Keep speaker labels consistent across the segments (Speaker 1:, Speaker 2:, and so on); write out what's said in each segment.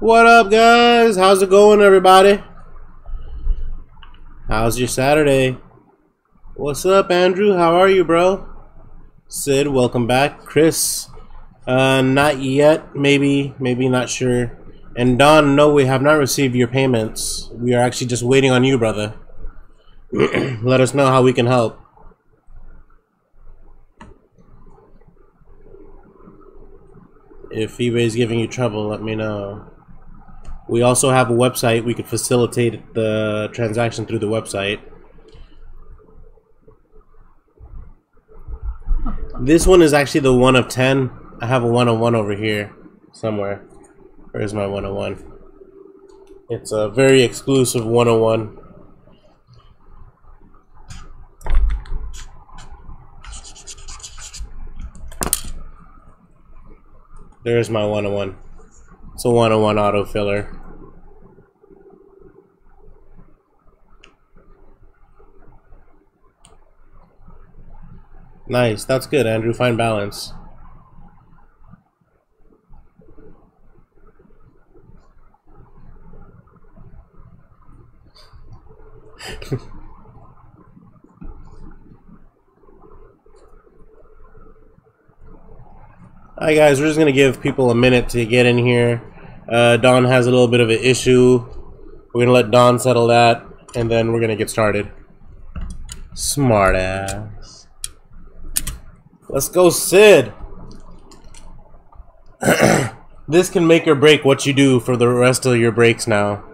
Speaker 1: What up, guys? How's it going, everybody? How's your Saturday? What's up, Andrew? How are you, bro? Sid, welcome back. Chris, uh, not yet. Maybe, maybe not sure. And Don, no, we have not received your payments. We are actually just waiting on you, brother. Let us know how we can help. If eBay is giving you trouble, let me know. We also have a website. We could facilitate the transaction through the website. This one is actually the one of 10. I have a one on one over here somewhere. Where's my 101? It's a very exclusive 101. There's my 101. It's a 101 auto Nice, that's good, Andrew. Fine balance. Hi guys, we're just gonna give people a minute to get in here. Uh, Don has a little bit of an issue. We're gonna let Don settle that, and then we're gonna get started. Smart ass. Let's go, Sid. this can make or break what you do for the rest of your breaks now.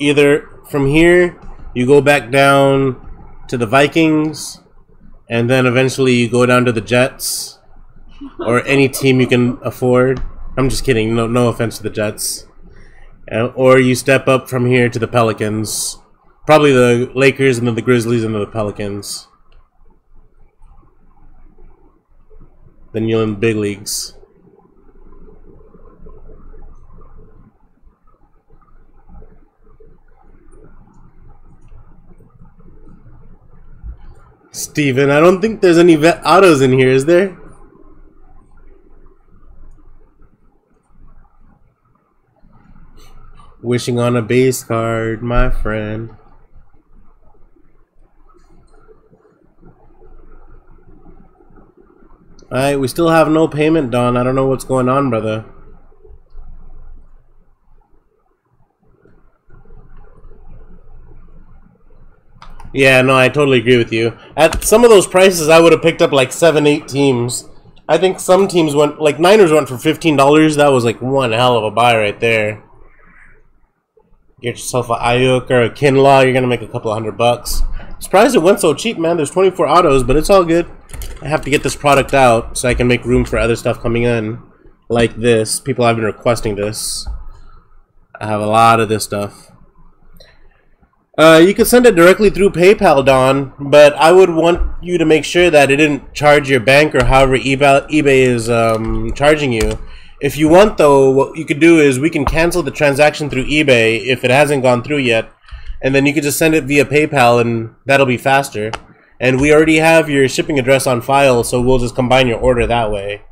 Speaker 1: either from here you go back down to the Vikings, and then eventually you go down to the Jets, or any team you can afford. I'm just kidding. No, no offense to the Jets. Uh, or you step up from here to the Pelicans. Probably the Lakers, and then the Grizzlies, and then the Pelicans. Then you're in the big leagues. Steven, I don't think there's any vet autos in here, is there? Wishing on a base card, my friend. Alright, we still have no payment, Don. I don't know what's going on, brother. Yeah, no, I totally agree with you. At some of those prices, I would have picked up like seven, eight teams. I think some teams went, like Niners went for $15. That was like one hell of a buy right there. Get yourself a Aiyuk or a Kinlaw, you're going to make a couple hundred bucks. Surprised it went so cheap, man. There's 24 autos, but it's all good. I have to get this product out so I can make room for other stuff coming in. Like this. People have been requesting this. I have a lot of this stuff. Uh, you could send it directly through PayPal, Don, but I would want you to make sure that it didn't charge your bank or however eBay, eBay is um, charging you. If you want, though, what you could do is we can cancel the transaction through eBay if it hasn't gone through yet, and then you could just send it via PayPal, and that'll be faster. And we already have your shipping address on file, so we'll just combine your order that way.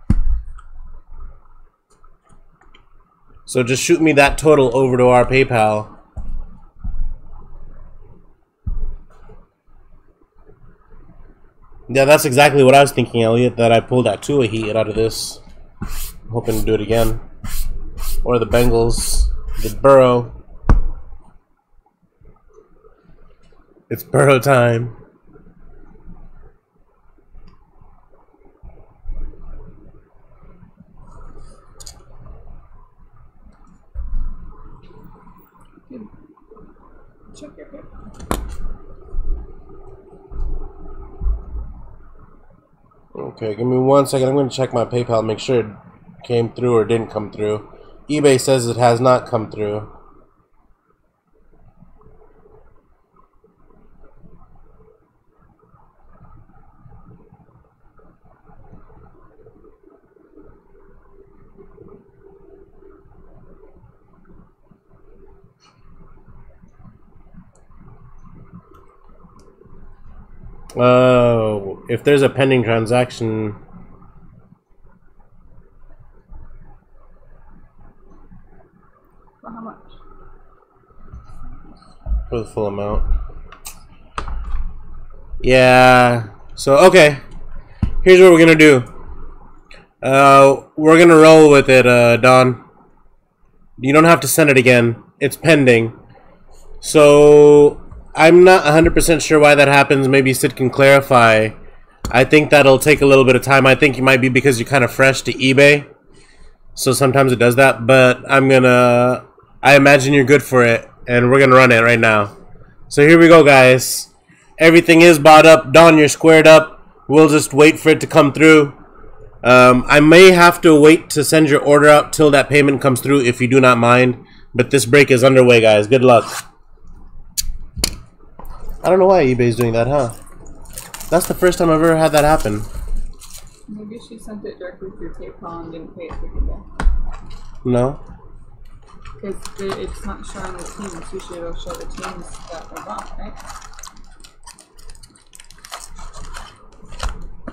Speaker 1: So just shoot me that total over to our PayPal. Yeah, that's exactly what I was thinking, Elliot, that I pulled that Tua heat out of this. Hoping to do it again. Or the Bengals. The Burrow. It's Burrow time.
Speaker 2: Check your hip.
Speaker 1: Okay, give me one second. I'm going to check my PayPal, and make sure it came through or didn't come through. eBay says it has not come through. Uh, if there's a pending transaction,
Speaker 2: For how much?
Speaker 1: for the full amount. Yeah. So okay, here's what we're gonna do. Uh, we're gonna roll with it, uh, Don. You don't have to send it again. It's pending. So I'm not 100% sure why that happens. Maybe Sid can clarify. I think that'll take a little bit of time. I think it might be because you're kind of fresh to eBay. So sometimes it does that. But I'm gonna. I imagine you're good for it. And we're gonna run it right now. So here we go, guys. Everything is bought up. Don, you're squared up. We'll just wait for it to come through. Um, I may have to wait to send your order out till that payment comes through if you do not mind. But this break is underway, guys. Good luck. I don't know why eBay's doing that, huh? That's the first time I've ever had that happen.
Speaker 2: Maybe she sent it directly through PayPal and didn't pay it through PayPal.
Speaker 1: No?
Speaker 2: Because it's not showing the teams. Usually it'll show the teams that were bought, right?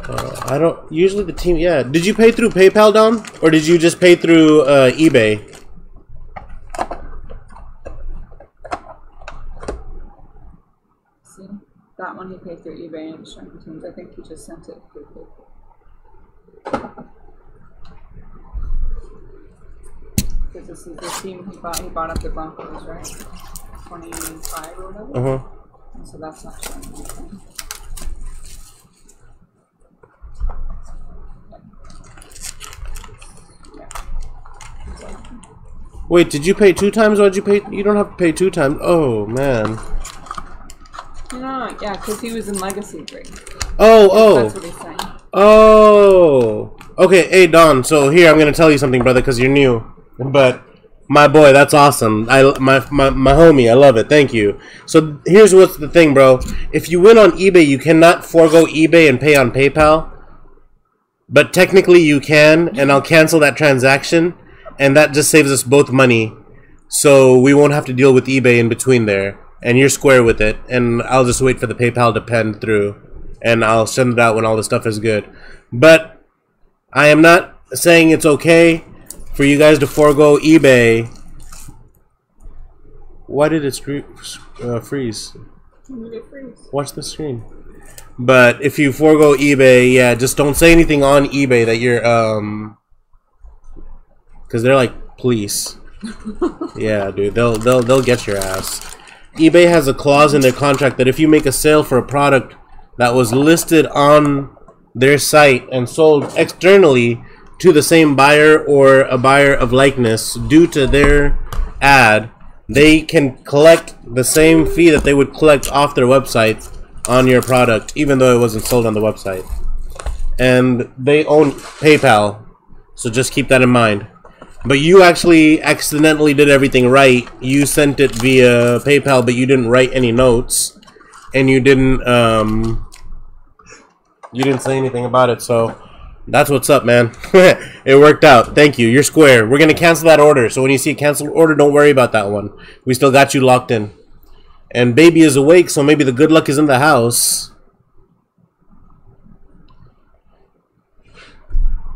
Speaker 1: Uh, I don't. Usually the team. Yeah. Did you pay through PayPal, Don, or did you just pay through uh, eBay?
Speaker 2: See? That one he paid through eBay and showing the teams. I think he just sent it through PayPal. Because this is the team he bought. He bought up the Broncos, right? 25 or whatever.
Speaker 1: Uh huh.
Speaker 2: And so that's not showing anything.
Speaker 1: Wait, did you pay two times? Why'd you pay? You don't have to pay two times. Oh man.
Speaker 2: No, yeah, because he was in Legacy Break.
Speaker 1: Oh oh.
Speaker 2: That's what he's saying.
Speaker 1: Oh. Okay, hey Don. So here I'm gonna tell you something, brother, because you're new. But my boy, that's awesome. I my, my my homie, I love it. Thank you. So here's what's the thing, bro. If you win on eBay, you cannot forego eBay and pay on PayPal. But technically, you can, and I'll cancel that transaction, and that just saves us both money. So we won't have to deal with eBay in between there, and you're square with it. And I'll just wait for the PayPal to pen through, and I'll send it out when all the stuff is good. But I am not saying it's okay for you guys to forego eBay. Why did it uh, freeze?
Speaker 2: When you get freeze.
Speaker 1: Watch the screen. But if you forego eBay, yeah, just don't say anything on eBay that you're um, because they're like police. yeah, dude, they'll they'll they'll get your ass. eBay has a clause in their contract that if you make a sale for a product that was listed on their site and sold externally to the same buyer or a buyer of likeness due to their ad, they can collect the same fee that they would collect off their website on your product, even though it wasn't sold on the website. And they own PayPal, so just keep that in mind. But you actually accidentally did everything right. You sent it via PayPal, but you didn't write any notes, and you didn't um, you didn't say anything about it. So that's what's up, man. it worked out. Thank you. You're square. We're gonna cancel that order. So when you see a canceled order, don't worry about that one. We still got you locked in. And baby is awake, so maybe the good luck is in the house.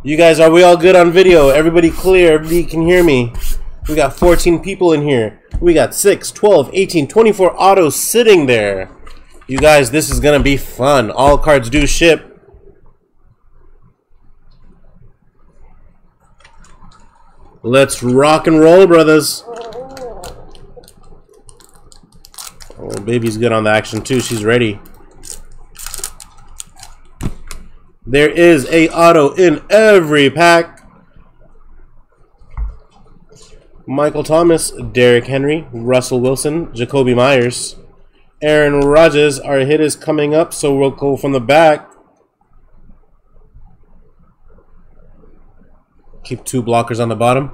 Speaker 1: You guys, are we all good on video? Everybody clear? Everybody can hear me? We got 14 people in here. We got 6, 12, 18, 24 autos sitting there. You guys, this is going to be fun. All cards do ship. Let's rock and roll, brothers. Oh, baby's good on the action too. She's ready. There is a auto in every pack. Michael Thomas, Derrick Henry, Russell Wilson, Jakobi Meyers, Aaron Rodgers. Our hit is coming up, so we'll go from the back. Keep two blockers on the bottom.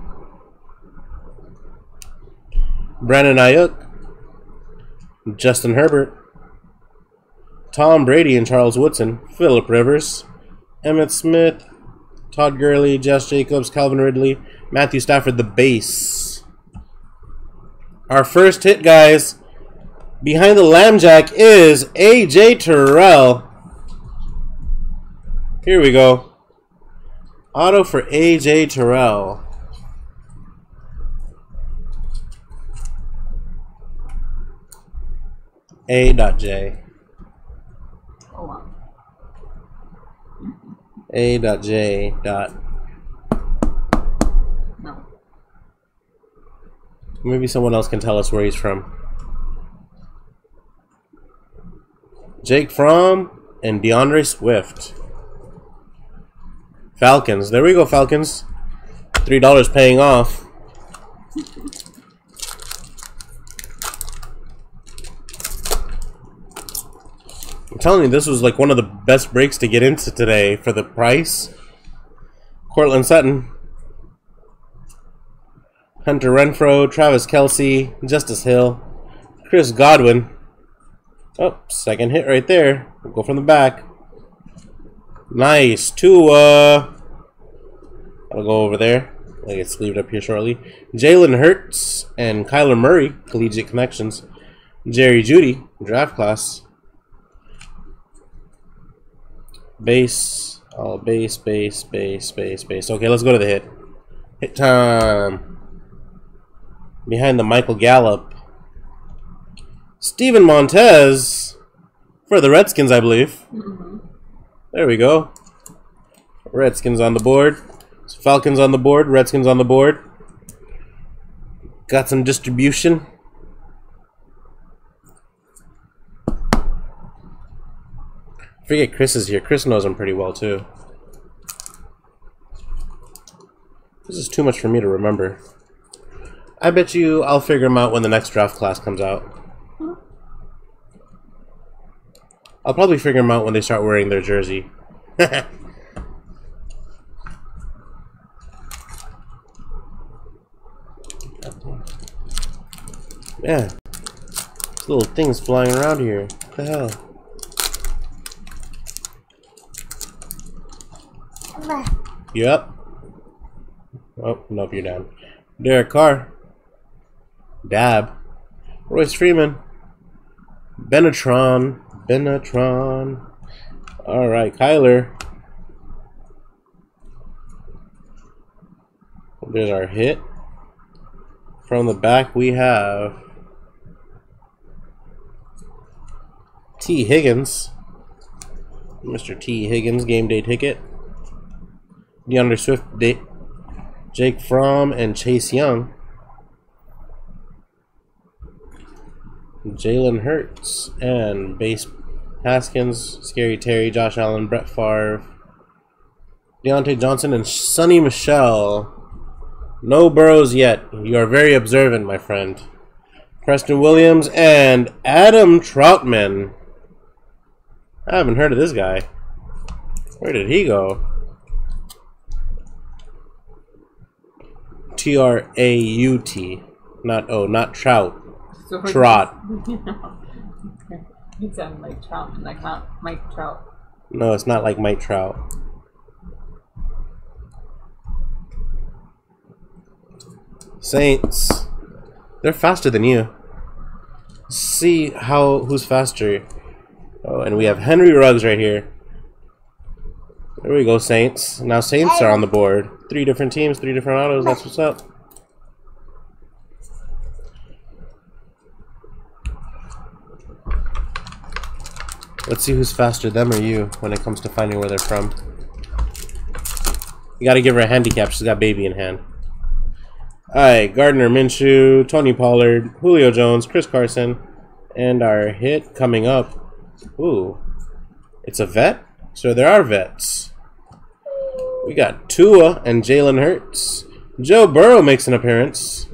Speaker 1: Brandon Aiyuk, Justin Herbert, Tom Brady and Charles Woodson, Philip Rivers, Emmitt Smith, Todd Gurley, Josh Jacobs, Calvin Ridley, Matthew Stafford, the base. Our first hit, guys, behind the lamb jack is AJ Terrell. Here we go. Auto for AJ Terrell. A dot J.
Speaker 2: Oh wow.
Speaker 1: A dot J dot.
Speaker 2: No.
Speaker 1: Maybe someone else can tell us where he's from. Jake Fromm and DeAndre Swift. Falcons. There we go, Falcons. Three dollars paying off. I'm telling you, this was like one of the best breaks to get into today for the price. Courtland Sutton, Hunter Renfrow, Travis Kelce, Justice Hill, Chris Godwin. Oh, second hit right there. We'll go from the back. Nice. Tua. I'll go over there. I get sleeved up here shortly. Jalen Hurts and Kyler Murray, collegiate connections. Jerry Jeudy, draft class. Base. Oh, base, base, base, base, base. Okay, let's go to the hit. Hit time. Behind the Michael Gallup. Steven Montez for the Redskins, I believe. Mm-hmm. There we go. Redskins on the board. Falcons on the board. Redskins on the board. Got some distribution. I forget Chris is here. Chris knows him pretty well too. This is too much for me to remember. I bet you I'll figure them out when the next draft class comes out. I'll probably figure them out when they start wearing their jersey. yeah. These little things flying around here. What the hell? Yep. Oh, nope, you're down. Derek Carr. Dab. Royce Freeman. Benetron. Benetron. Alright, Kyler. There's our hit. From the back we have T. Higgins. Mr. T. Higgins game day ticket. DeAndre Swift, Jake Fromm, and Chase Young. Jalen Hurts and base Haskins, Scary Terry, Josh Allen, Brett Favre, Diontae Johnson, and Sony Michel. No Burrows yet. You are very observant, my friend. Preston Williams and Adam Trautman. I haven't heard of this guy. Where did he go? T R A U T. Not oh, not trout.
Speaker 2: So
Speaker 1: Trot.
Speaker 2: You sound like Trout, like Mount Mike Trout.
Speaker 1: No, it's not like Mike Trout. Saints. They're faster than you. See how who's faster. Oh, and we have Henry Ruggs right here. There we go, Saints. Now Saints are on the board. Three different teams, three different autos. That's what's up. Let's see who's faster, them or you, when it comes to finding where they're from. You gotta give her a handicap. She's got baby in hand. Alright, Gardner Minshew, Tony Pollard, Julio Jones, Chris Carson, and our hit coming up. Ooh. It's a vet? So there are vets. We got Tua and Jalen Hurts. Joe Burrow makes an appearance.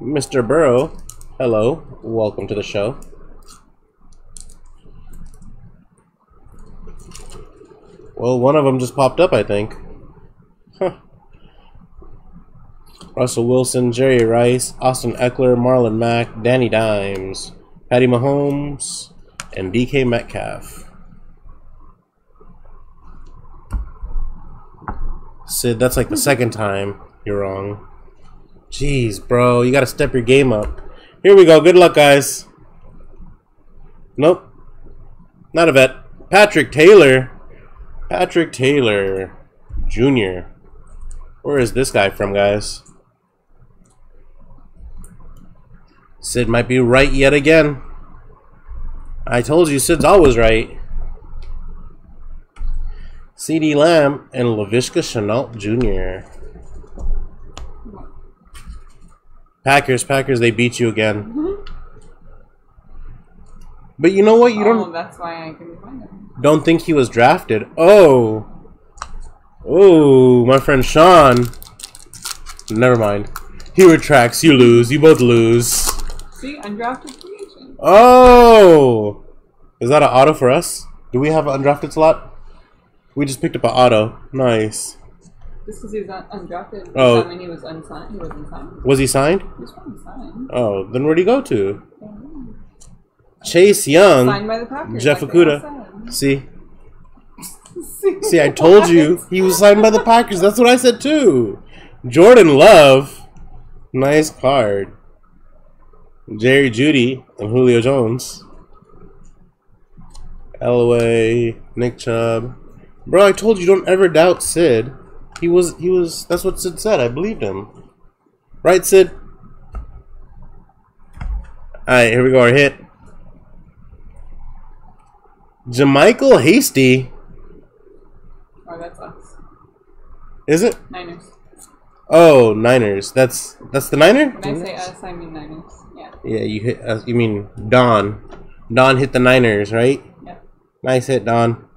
Speaker 1: Mr. Burrow, hello. Welcome to the show. Well, one of them just popped up, I think. Huh. Russell Wilson, Jerry Rice, Austin Ekeler, Marlon Mack, Danny Dimes, Patty Mahomes, and DK Metcalf. Sid, that's like the second time you're wrong. Jeez, bro, you gotta step your game up. Here we go. Good luck, guys. Nope. Not a vet. Patrick Taylor. Patrick Taylor Jr. Where is this guy from, guys? Sid might be right yet again. I told you Sid's always right. CeeDee Lamb and Laviska Shenault Jr. Packers, Packers, they beat you again. Mm-hmm. But you know what? You
Speaker 2: oh,
Speaker 1: don't
Speaker 2: that's why I couldn't find him.
Speaker 1: Don't think he was drafted. Oh. Oh, my friend Sean. Never mind. He retracts. You lose. You both lose.
Speaker 2: See, undrafted free agent.
Speaker 1: Oh. Is that an auto for us? Do we have an undrafted slot? We just picked up an auto. Nice.
Speaker 2: Just because he was undrafted,
Speaker 1: Oh.
Speaker 2: that mean he was unsigned? He was unsigned.
Speaker 1: Was he signed?
Speaker 2: He was probably signed.
Speaker 1: Oh, then where'd he go to? Chase Young.
Speaker 2: Signed by the Packers.
Speaker 1: Jeff
Speaker 2: like
Speaker 1: Okudah. See? See, I told you he was signed by the Packers. That's what I said too. Jordan Love. Nice card. Jerry Jeudy and Julio Jones. Elway, Nick Chubb. Bro, I told you don't ever doubt Sid. He was he was that's what Sid said. I believed him. Right, Sid? Alright, here we go, our hit. JaMycal Hasty.
Speaker 2: Oh, that's us.
Speaker 1: Is it?
Speaker 2: Niners.
Speaker 1: Oh, Niners. That's that's the Niner.
Speaker 2: When I say us, I mean Niners. Yeah.
Speaker 1: Yeah, you hit. Uh, you mean Don? Don hit the Niners, right?
Speaker 2: Yeah.
Speaker 1: Nice hit, Don.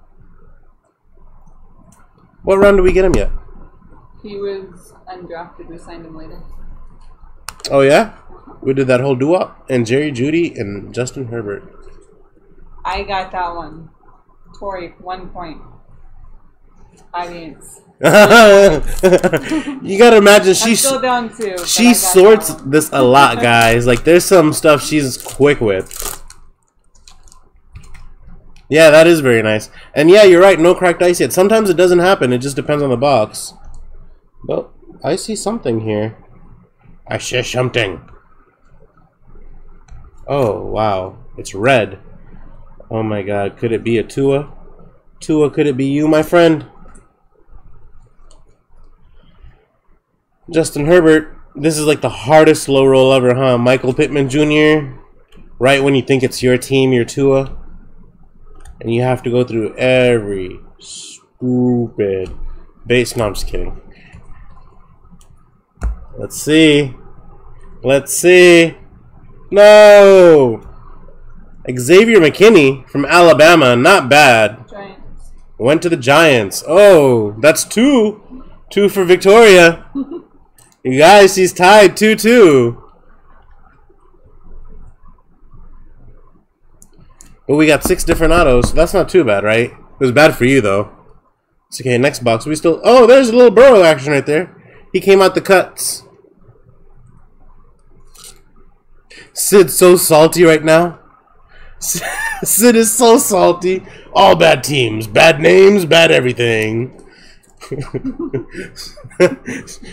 Speaker 1: What round did we get him yet?
Speaker 2: He was undrafted. We signed him later.
Speaker 1: Oh yeah, we did that whole duo and Jerry Jeudy and Justin Herbert.
Speaker 2: I got that one. Tori, one point. Audience.
Speaker 1: you gotta imagine
Speaker 2: I'm
Speaker 1: she's
Speaker 2: still down two. but I
Speaker 1: she sorts this a lot, guys. Like there's some stuff she's quick with. Yeah, that is very nice. And yeah, you're right. No cracked ice yet. Sometimes it doesn't happen. It just depends on the box. But I see something here. I see something. Oh wow, it's red. Oh my God, could it be a Tua? Tua, could it be you, my friend? Justin Herbert. This is like the hardest slow roll ever, huh? Michael Pittman Jr. Right when you think it's your team, your Tua. And you have to go through every stupid base. No, I'm just kidding. Let's see. Let's see. No! Xavier McKinney from Alabama. Not bad.
Speaker 2: Giants.
Speaker 1: Went to the Giants. Oh, that's two. Two for Victoria. you guys, she's tied 2 2. But we got six different autos, so that's not too bad, right? It was bad for you, though. It's okay, next box. We still. Oh, there's a little Burrow action right there. He came out the cuts. Sid's so salty right now. Sid is so salty. All bad teams, bad names, bad everything.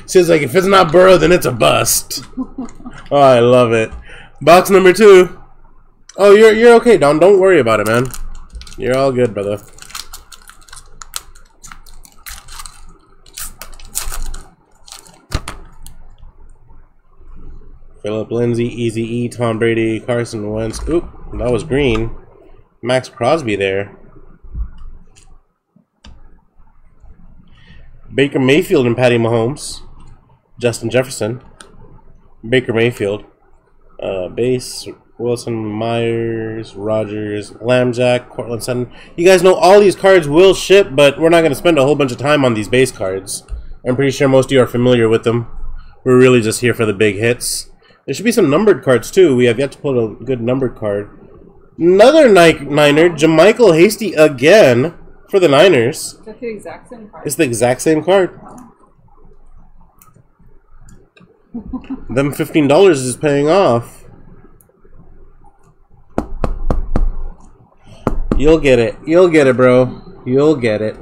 Speaker 1: Sid's like, if it's not Burrow, then it's a bust. Oh, I love it. Box number two. Oh, you're you're okay, Don. Don't worry about it, man. You're all good, brother. Philip Lindsay, Easy E, Tom Brady, Carson Wentz. Oop, that was green. Maxx Crosby there. Baker Mayfield and Patty Mahomes. Justin Jefferson. Baker Mayfield. Uh, base, Wilson, Meyers, Rodgers, Lambjack, Courtland Sutton. You guys know all these cards will ship, but we're not going to spend a whole bunch of time on these base cards. I'm pretty sure most of you are familiar with them. We're really just here for the big hits. There should be some numbered cards too. We have yet to pull a good numbered card. Another Ni- Niner, JaMycal Hasty again for the Niners.
Speaker 2: Is that the exact same card?
Speaker 1: It's the exact same card. Them fifteen dollars is paying off. You'll get it. You'll get it, bro. You'll get it.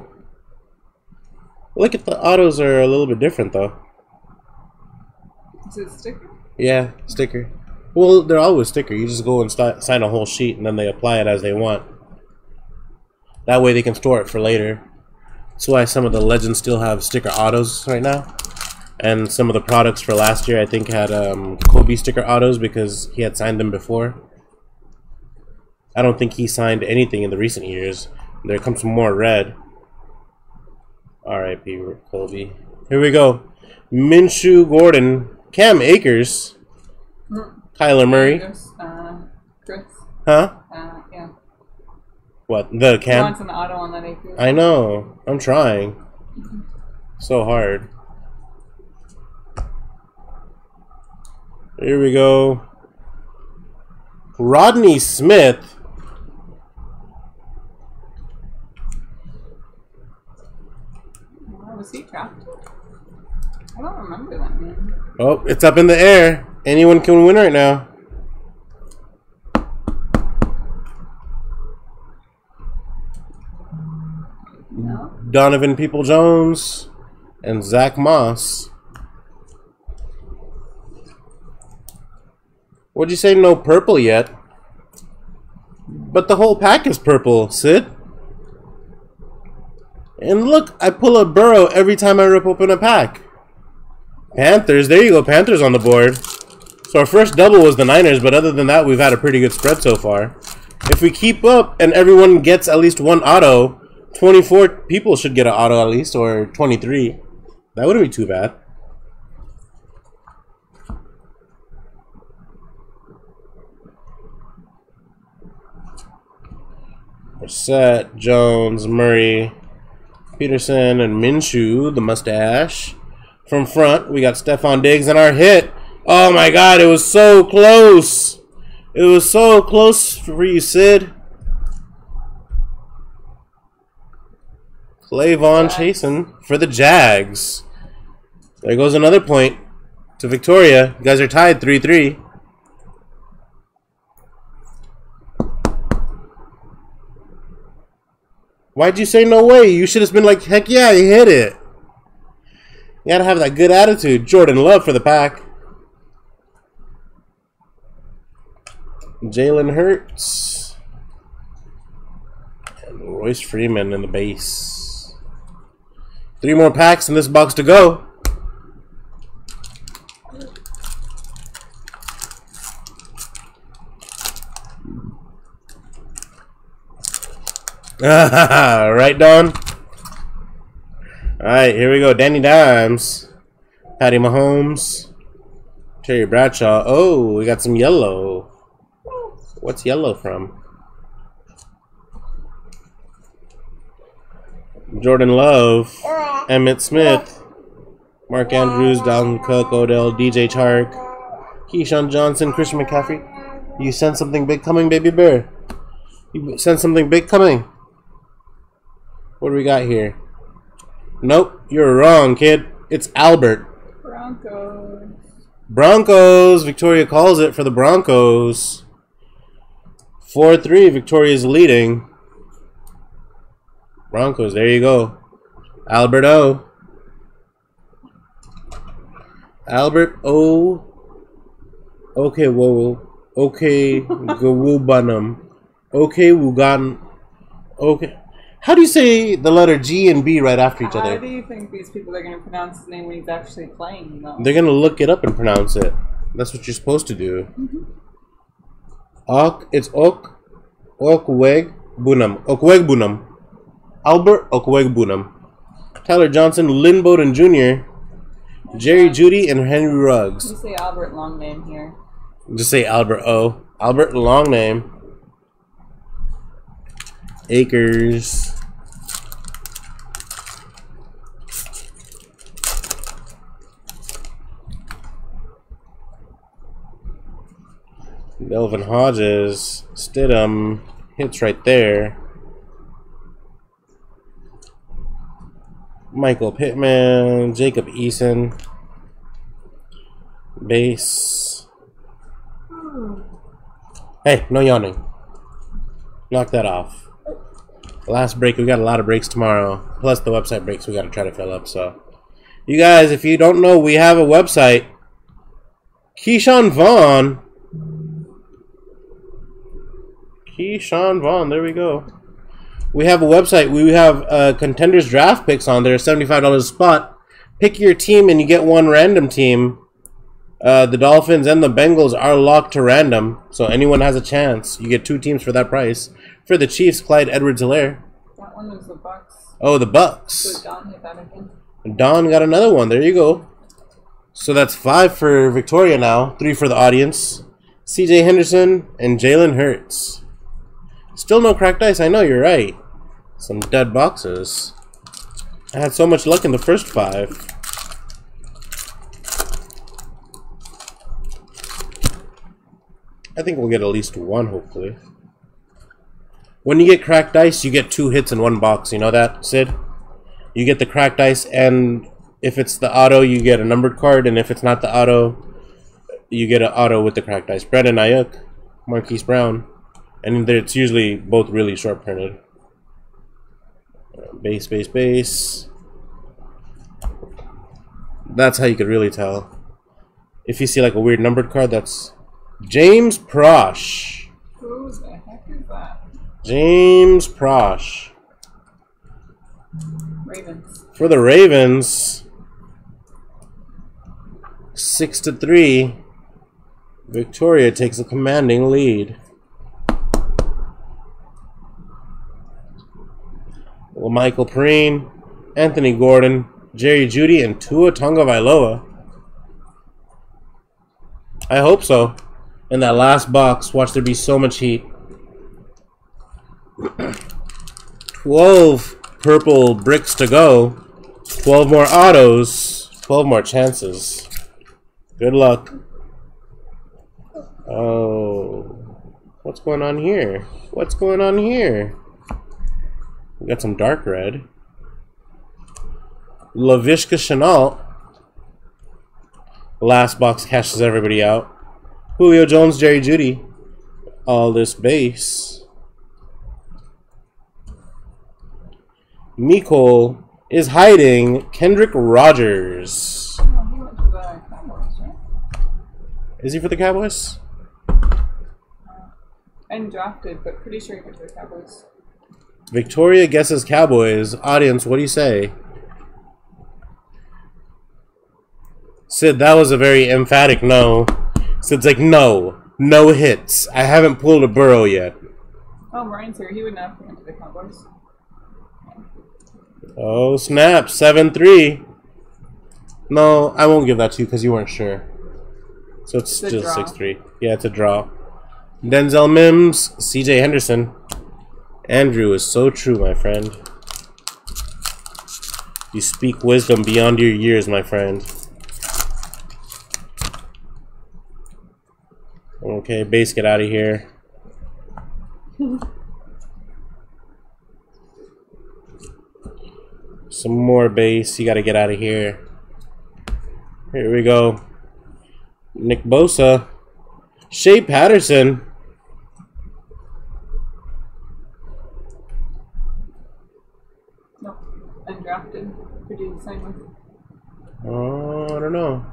Speaker 1: Look at the autos are a little bit different though.
Speaker 2: Is it sticker?
Speaker 1: Yeah, sticker. Well, they're always sticker. You just go and sign a whole sheet, and then they apply it as they want. That way, they can store it for later. That's why some of the legends still have sticker autos right now. And some of the products for last year, I think, had um, Kobe sticker autos because he had signed them before. I don't think he signed anything in the recent years. There comes more red. R.I.P. Kobe. Here we go. Minshew Gordon. Cam Akers. Kyler Murray.
Speaker 2: Uh, Chris.
Speaker 1: Huh?
Speaker 2: Uh, yeah.
Speaker 1: What? The
Speaker 2: He
Speaker 1: Cam?
Speaker 2: wants an auto on that AP.
Speaker 1: I know. I'm trying. So hard. Here we go. Rodney Smith.
Speaker 2: Was he drafted? I don't remember that name.
Speaker 1: Oh, it's up in the air. Anyone can win right now.
Speaker 2: No?
Speaker 1: Donovan People Jones and Zach Moss. What'd you say? No purple yet? But the whole pack is purple, Sid. And look, I pull a burrow every time I rip open a pack. Panthers, there you go, Panthers on the board. So our first double was the Niners, but other than that, we've had a pretty good spread so far. If we keep up and everyone gets at least one auto, 24 people should get an auto at least, or 23. That wouldn't be too bad. Brissett, Jones, Murray, Peterson, and Minshew, the mustache. From front, we got Stefon Diggs and our hit. Oh my god, it was so close. It was so close for you, Sid. K'Lavon Chaisson for the Jags. There goes another point to Victoria. You guys are tied 3 3. Why'd you say no way? You should have been like, heck yeah, you hit it. You gotta have that good attitude. Jordan Love for the pack. Jalen Hurts. And Royce Freeman in the base. Three more packs in this box to go. right, Don? Alright, here we go. Danny Dimes. Patty Mahomes. Terry Bradshaw. Oh, we got some yellow. What's yellow from? Jordan Love. Emmitt Smith. Mark Andrews, Dalvin Cook, Odell, DJ Chark. Keyshawn Johnson, Christian McCaffrey. You sense something big coming, baby bear? You sense something big coming? What do we got here? Nope, you're wrong, kid. It's Albert.
Speaker 2: Broncos.
Speaker 1: Broncos. Victoria calls it for the Broncos. 4 3. Victoria's leading. Broncos. There you go. Albert O. Albert O. Okay, whoa. Okay, Gawubanum. Okay, Wugan. Okay. How do you say the letter G and B right after each
Speaker 2: How
Speaker 1: other?
Speaker 2: How do you think these people are going to pronounce his name when he's actually playing, though?
Speaker 1: They're gonna look it up and pronounce it. That's what you're supposed to do. Mm-hmm. Ok, it's Ok, Okweg Bunam, Okwuegbunam, Albert Okwuegbunam, Tyler Johnson, Lynn Bowden Jr., Jerry Jeudy, and Henry Ruggs.
Speaker 2: You say Albert long name here.
Speaker 1: Just say Albert O. Albert, long name. Acres. Melvin Hodges, Stidham, um, hits right there. Michael Pittman, Jacob Eason, base. Hey, no yawning. Knock that off. Last break, we got a lot of breaks tomorrow. Plus the website breaks we got to try to fill up. So, you guys, if you don't know, we have a website. Ke'Shawn Vaughn. Ke'Shawn Vaughn, there we go. we have a website. We have uh, contenders draft picks on there, seventy-five dollars a spot. Pick your team, and you get one random team. Uh, the Dolphins and the Bengals are locked to random, so anyone has a chance. You get two teams for that price. For the Chiefs, Clyde Edwards-Helaire.
Speaker 2: That one was the Bucks.
Speaker 1: Oh, the
Speaker 2: So
Speaker 1: Bucks.
Speaker 2: Don hit that again.
Speaker 1: Don got another one. There you go. So that's five for Victoria now. Three for the audience. C.J. Henderson and Jalen Hurts. Still no cracked ice. I know you're right. Some dead boxes. I had so much luck in the first five. I think we'll get at least one, hopefully. When you get cracked ice, you get two hits in one box. You know that, Sid? You get the cracked ice, and if it's the auto, you get a numbered card, and if it's not the auto, you get an auto with the cracked ice. Brandon Aiyuk, Marquise Brown, and it's usually both really short printed. Base, base, base. That's how you could really tell. If you see like a weird numbered card, that's James Proche.
Speaker 2: Who the heck is that?
Speaker 1: James Proche.
Speaker 2: Ravens.
Speaker 1: For the Ravens, six to three. Victoria takes a commanding lead. Michael Preen, Anthony Gordon, Jerry Jeudy, and Tua Tagovailoa. I hope so. In that last box, watch there be so much heat. 12 purple bricks to go. 12 more autos. 12 more chances. Good luck. Oh. What's going on here? What's going on here? We got some dark red. Laviska Shenault. Last box cashes everybody out. Julio Jones, Jerry Jeudy. All this base. Nicole is hiding Kendrick Rogers. Is he for the Cowboys?
Speaker 2: And drafted, but pretty sure he went to the Cowboys.
Speaker 1: Victoria guesses Cowboys. Audience, what do you say? Sid, that was a very emphatic no. Sid's like, no. No hits. I haven't pulled a burrow yet.
Speaker 2: Oh, Ryan's here. He would not have the Cowboys.
Speaker 1: Oh, snap. 7-3. No, I won't give that to you because you weren't sure. So it's
Speaker 2: It's
Speaker 1: still 6-3. Yeah, it's a draw. Denzel Mims, CJ Henderson. Andrew is so true, my friend. You speak wisdom beyond your years, my friend. Okay, base, get out of here. Some more base. You got to get out of here. Here we go. Nick Bosa. Shea Patterson.
Speaker 2: Undrafted. Who do you sign with?
Speaker 1: Oh, I don't know.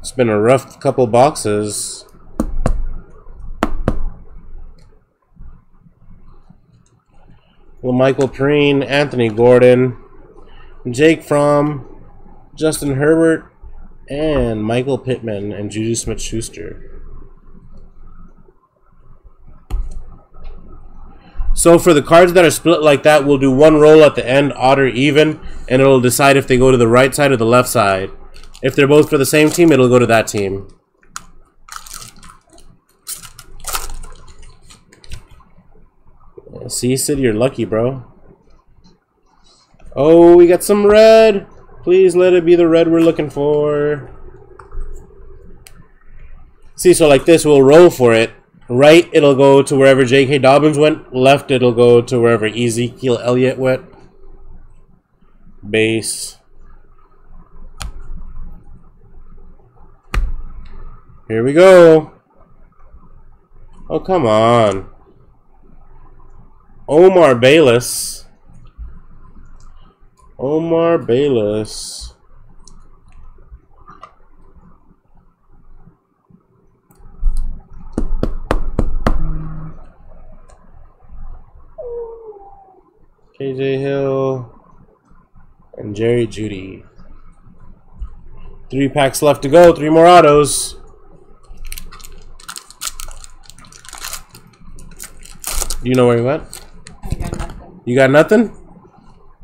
Speaker 1: It's been a rough couple boxes. Well, Michael Preen, Anthony Gordon, Jake Fromm, Justin Herbert, and Michael Pittman and Juju Smith So for the cards that are split like that, we'll do one roll at the end, odd or even, and it'll decide if they go to the right side or the left side. If they're both for the same team, it'll go to that team. See, Sid, you're lucky, bro. Oh, we got some red. Please let it be the red we're looking for. See, so like this, we'll roll for it. Right, it'll go to wherever J.K. Dobbins went. Left, it'll go to wherever Ezekiel Elliott went. Base. Here we go. Oh, come on. Omar Bayless. Omar Bayless. KJ Hill, and Jerry Jeudy. Three packs left to go. Three more autos. Do you know where he went?
Speaker 2: I got nothing.
Speaker 1: You got nothing?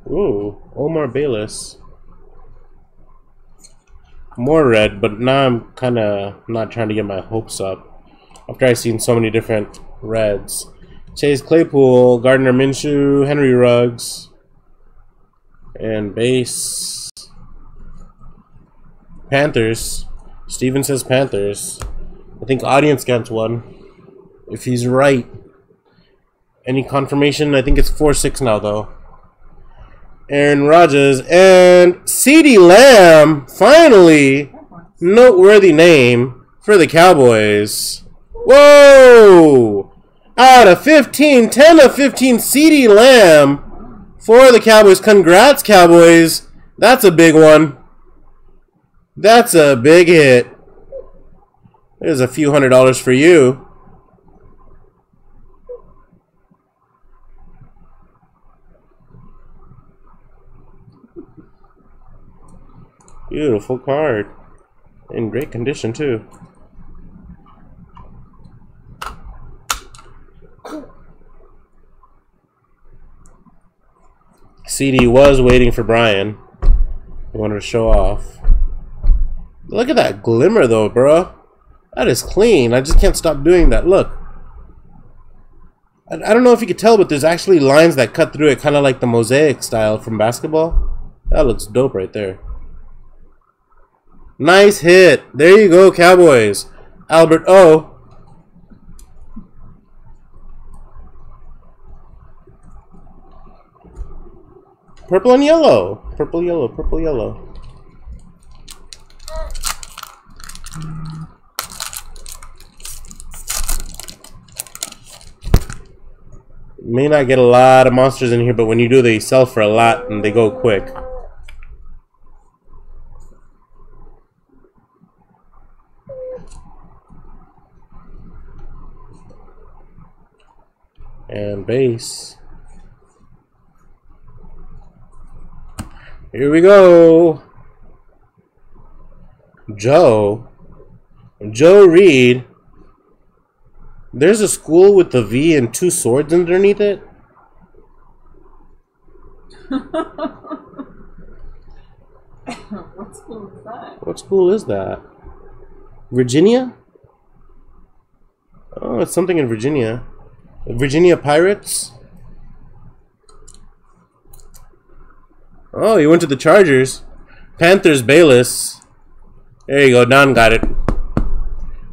Speaker 1: Ooh, Omar Bayless. More red, but now I'm kind of not trying to get my hopes up. After I've seen so many different reds. Chase Claypool, Gardner Minshew, Henry Ruggs, and base. Panthers. Steven says Panthers. I think audience gets one. If he's right. Any confirmation? I think it's 4-6 now, though. Aaron Rodgers and CeeDee Lamb, finally, noteworthy name for the Cowboys. Whoa! Out of 15, 10 of 15, CeeDee Lamb for the Cowboys. Congrats, Cowboys. That's a big one. That's a big hit. There's a few hundred dollars for you. Beautiful card. In great condition, too. CD was waiting for Brian. He wanted to show off. Look at that glimmer, though, bro. That is clean. I just can't stop doing that. Look. I, I don't know if you could tell, but there's actually lines that cut through it, kind of like the mosaic style from basketball. That looks dope right there. Nice hit. There you go, Cowboys. Albert O. Purple and yellow. Purple, yellow, purple, yellow. May not get a lot of monsters in here, but when you do, they sell for a lot and they go quick. and base. Here we go. Joe. Joe Reed. There's a school with a V and two swords underneath it.
Speaker 2: what school is that?
Speaker 1: What school is that? Virginia? Oh, it's something in Virginia. Virginia Pirates? Oh, he went to the Chargers. Panthers Bayless. There you go, Don got it.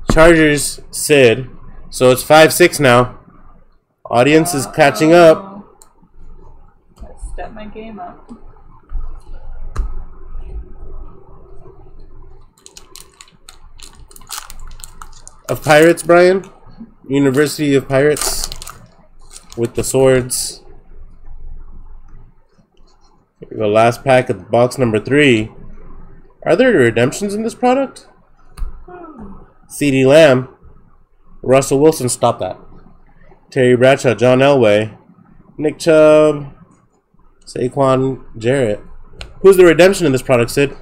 Speaker 1: Chargers Sid. So it's 5-6 now. Audience is catching up.
Speaker 2: Gotta step my game up.
Speaker 1: Of Pirates, Brian? University of Pirates? With the swords. The last pack of box number three. Are there redemptions in this product? Hmm. CeeDee Lamb. Russell Wilson, stop that. Terry Bradshaw, John Elway. Nick Chubb. Saquon Jarrett. Who's the redemption in this product, Sid?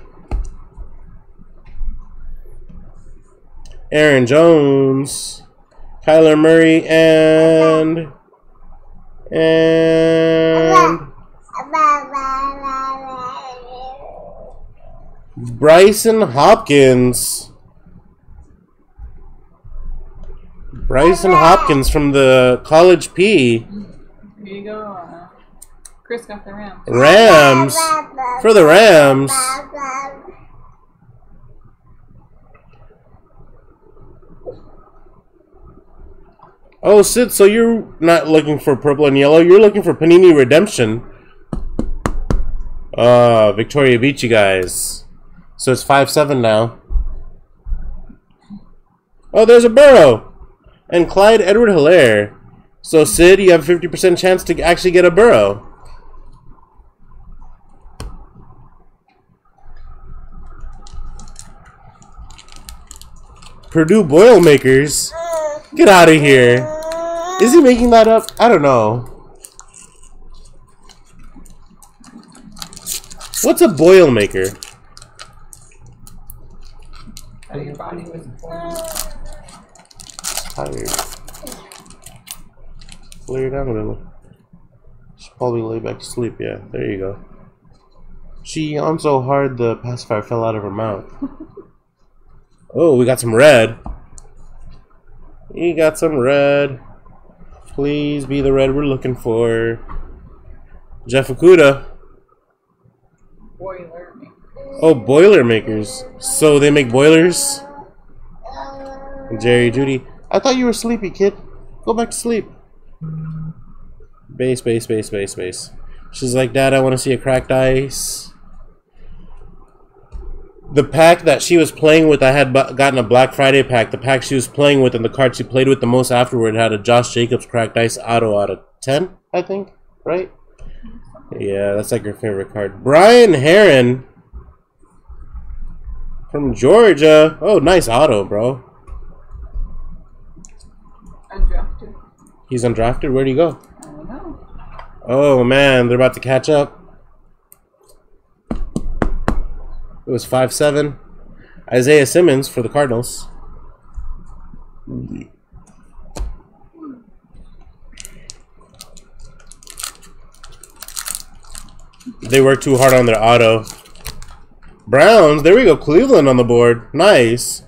Speaker 1: Aaron Jones. Kyler Murray and and Brycen Hopkins. Brycen Hopkins from the College P.
Speaker 2: Here you go. Uh, Chris got the Rams.
Speaker 1: Rams. For the Rams. Oh, Sid, so you're not looking for purple and yellow. You're looking for Panini Redemption. Uh, Victoria Beachy guys. So it's 5-7 now. Oh, there's a Burrow. And Clyde Edward Helaire. So, Sid, you have a 50% chance to actually get a Burrow. Purdue Boilermakers. Get out of here. Is he making that up? I don't know. What's a Boilermaker?
Speaker 2: How your body was born.
Speaker 1: Tired. Lay down a little. Should probably lay back to sleep. Yeah, there you go. She yawned so hard the pacifier fell out of her mouth. oh, we got some red. We got some red. Please be the red we're looking for. Jeff Okudah.
Speaker 2: Boiler me.
Speaker 1: Oh, boiler makers. So they make boilers? Jerry Jeudy. I thought you were sleepy, kid. Go back to sleep. Base, base, base, base, base. She's like, Dad, I want to see a cracked ice. The pack that she was playing with, I had gotten a Black Friday pack. The pack she was playing with and the card she played with the most afterward had a Josh Jacobs cracked ice auto out of 10, I think. Right? Yeah, that's like her favorite card. Brian Herrien from Georgia. Oh, nice auto, bro.
Speaker 2: Undrafted.
Speaker 1: He's undrafted. Where'd he go?
Speaker 2: I don't know.
Speaker 1: Oh man, they're about to catch up. It was five seven. Isaiah Simmons for the Cardinals. They worked too hard on their auto. Browns, there we go. Cleveland on the board. Nice.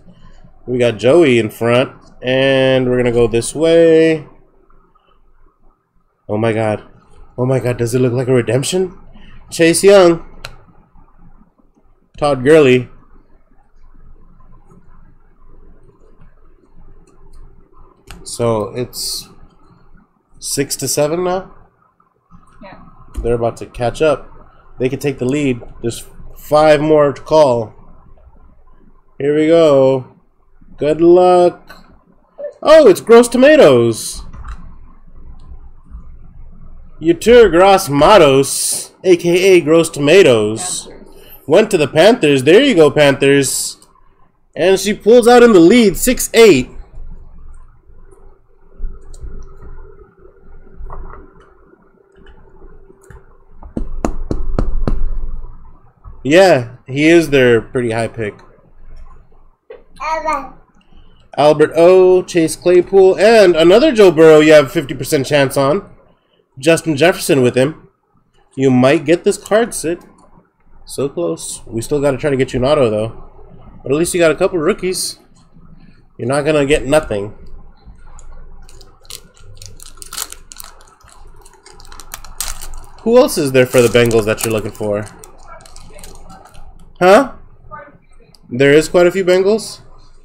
Speaker 1: We got Joey in front. And we're going to go this way. Oh my god. Oh my god, does it look like a redemption? Chase Young. Todd Gurley. So it's six to seven now.
Speaker 2: Yeah.
Speaker 1: They're about to catch up. They can take the lead. There's five more to call. Here we go. Good luck. Oh, it's gross tomatoes. Yetur Gross Matos, aka Gross Tomatoes,
Speaker 2: Panthers.
Speaker 1: went to the Panthers. There you go, Panthers. And she pulls out in the lead, 6 8. Yeah, he is their pretty high pick. Albert O, Chase Claypool, and another Joe Burrow you have 50% chance on. Justin Jefferson with him. You might get this card, Sid. So close. We still got to try to get you an auto, though. But at least you got a couple rookies. You're not going to get nothing. Who else is there for the Bengals that you're looking for? Huh? There is quite a few Bengals?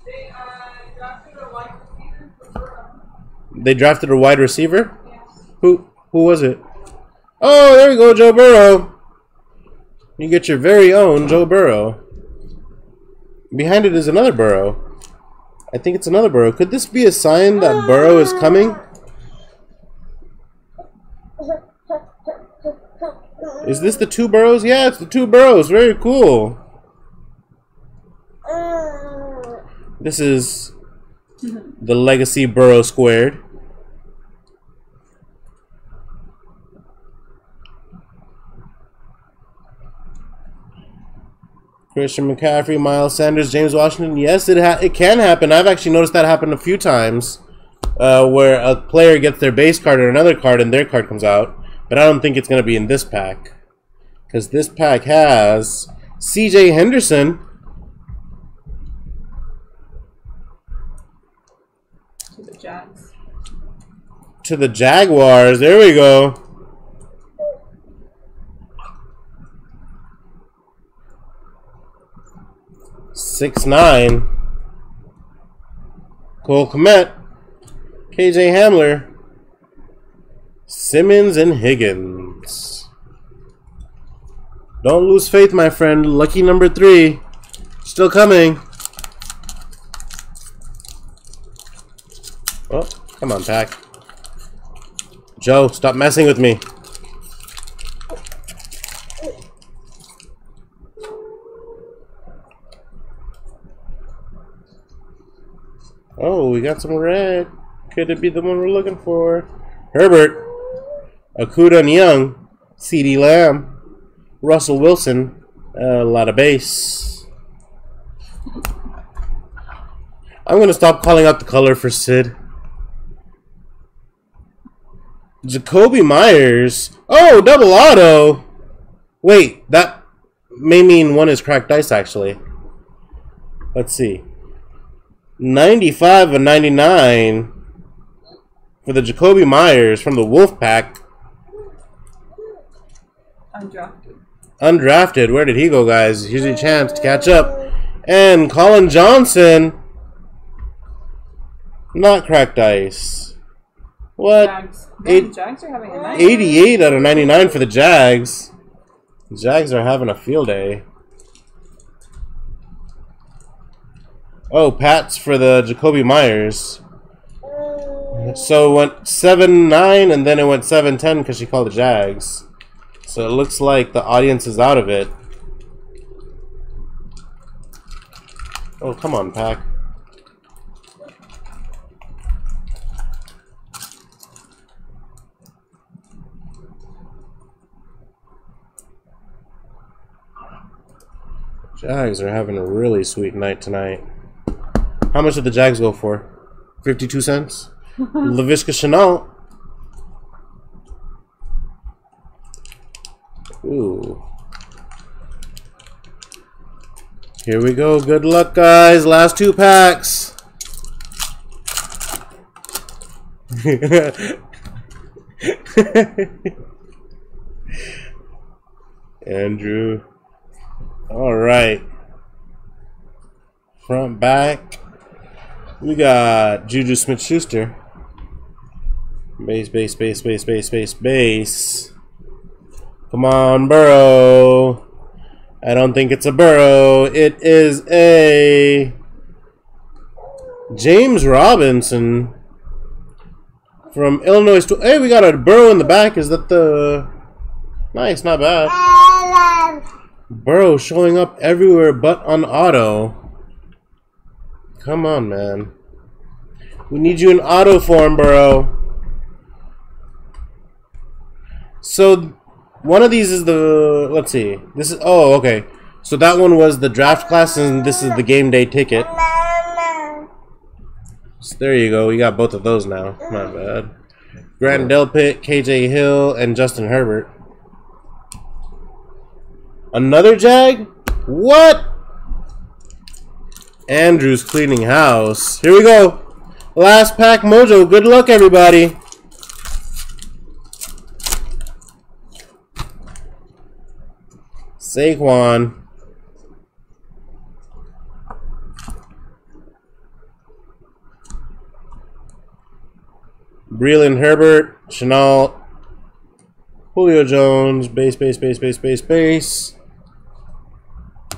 Speaker 3: They drafted a wide receiver for
Speaker 1: They drafted a wide receiver? Who who was it? Oh, there we go, Joe Burrow. You get your very own Joe Burrow. Behind it is another Burrow. I think it's another Burrow. Could this be a sign that Burrow is coming? Is this the two Burrows? Yeah, it's the two Burrows. Very cool. This is the Legacy Burrow squared. Christian McCaffrey, Miles Sanders, James Washington. Yes, it it can happen. I've actually noticed that happen a few times, uh, where a player gets their base card or another card, and their card comes out. But I don't think it's going to be in this pack, because this pack has C.J. Henderson.
Speaker 2: To the Jets.
Speaker 1: To the Jaguars. There we go. Six nine. Cole Kmet. KJ Hamler. Simmons and Higgins. Don't lose faith, my friend. Lucky number three. Still coming. Oh, come on, Pack. Joe, stop messing with me. Oh, we got some red. Could it be the one we're looking for? Herbert, Okudah Young, CeeDee Lamb, Russell Wilson, A lot of base. I'm gonna stop calling out the color for Sid. Jakobi Meyers. Oh, double auto. Wait, that may mean one is cracked ice actually. Let's see. 95 and 99 for the Jakobi Meyers from the Wolfpack.
Speaker 2: Undrafted.
Speaker 1: Undrafted. Where did he go, guys? Here's your chance to catch up. And Collin Johnson. Not cracked ice. What?
Speaker 2: Jags.
Speaker 1: Eight-
Speaker 2: Man, Jags are having a nice
Speaker 1: 88 out of 99 for the Jags. Jags are having a field day. Oh, Pats for the Jakobi Meyers. So it went 7 9 and then it went 7 10 because she called the Jags. So it looks like the audience is out of it. Oh, come on, Pack. Jags are having a really sweet night tonight. How much did the Jags go for? 52 cents? Laviska Shenault. Ooh. Here we go. Good luck, guys. Last two packs. Andrew. All right. Front back. We got Juju Smith Schuster. Base, base, base, base, base, base, base. Come on, Burrow. I don't think it's a Burrow. It is a James Robinson from Illinois. Hey, we got a Burrow in the back. Is that the nice? Not bad. Burrow showing up everywhere but on auto. Come on, man. We need you in auto form, Burrow. So, one of these is the. Let's see. This is. Oh, okay. So that one was the draft class, and this is the game day ticket. So there you go. We got both of those now. Not bad. Grant Delpit, KJ Hill, and Justin Herbert. Another Jag? What? Andrew's cleaning house. Here we go. Last pack mojo. Good luck, everybody. Saquon. Breland Herbert, Shenault, Julio Jones, base, base, base, base, base, base.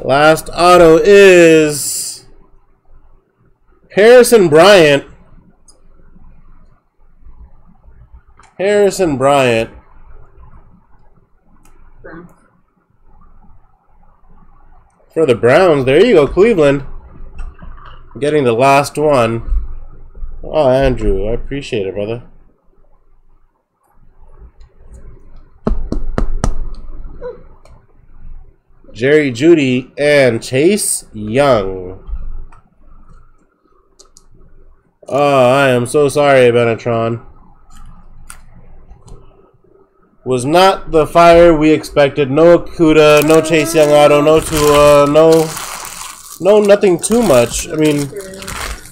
Speaker 1: Last auto is Harrison Bryant. Harrison Bryant. For the Browns, there you go, Cleveland. Getting the last one. Oh, Andrew, I appreciate it, brother. Jerry Jeudy and Chase Young. Oh, I am so sorry, Benetron. Was not the fire we expected. No Okudah, no Chase Young auto, no Tua, no, no nothing too much. I mean,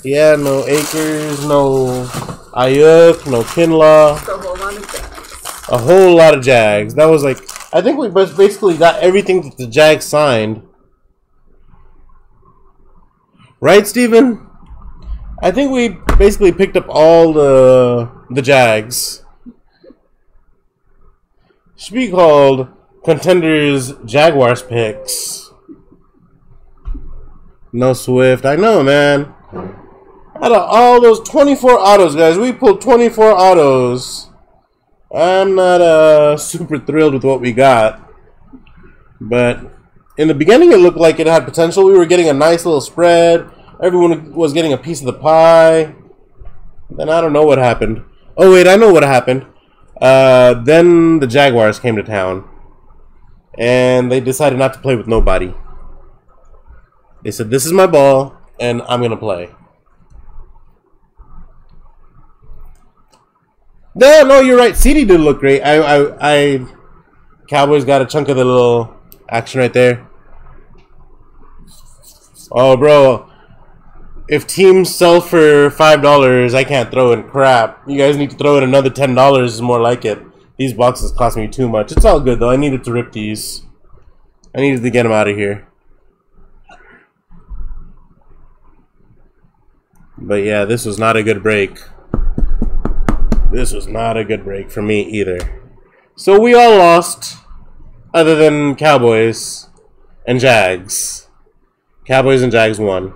Speaker 1: yeah, no Akers, no Aiyuk, no Kinlaw,
Speaker 2: So a whole lot of Jags.
Speaker 1: a whole lot of Jags. That was like, I think we bas- basically got everything that the Jags signed. Right, Steven? I think we basically picked up all the the Jags. Should be called Contenders Jaguars picks. No Swift. I know, man. Out of all those 24 autos, guys, we pulled 24 autos. I'm not uh, super thrilled with what we got. But in the beginning, it looked like it had potential. We were getting a nice little spread. Everyone was getting a piece of the pie. Then I don't know what happened. Oh, wait, I know what happened. Uh, then the Jaguars came to town. and they decided not to play with nobody. They said, "This is my ball, and I'm gonna play." No, no, you're right. CD did look great. I, I, I, Cowboys got a chunk of the little action right there. Oh, bro, if teams sell for five dollars, I can't throw in crap. You guys need to throw in another ten dollars. Is more like it. These boxes cost me too much. It's all good though. I needed to rip these. I needed to get them out of here. But yeah, this was not a good break. This was not a good break for me either. So we all lost, other than Cowboys and Jags. Cowboys and Jags won.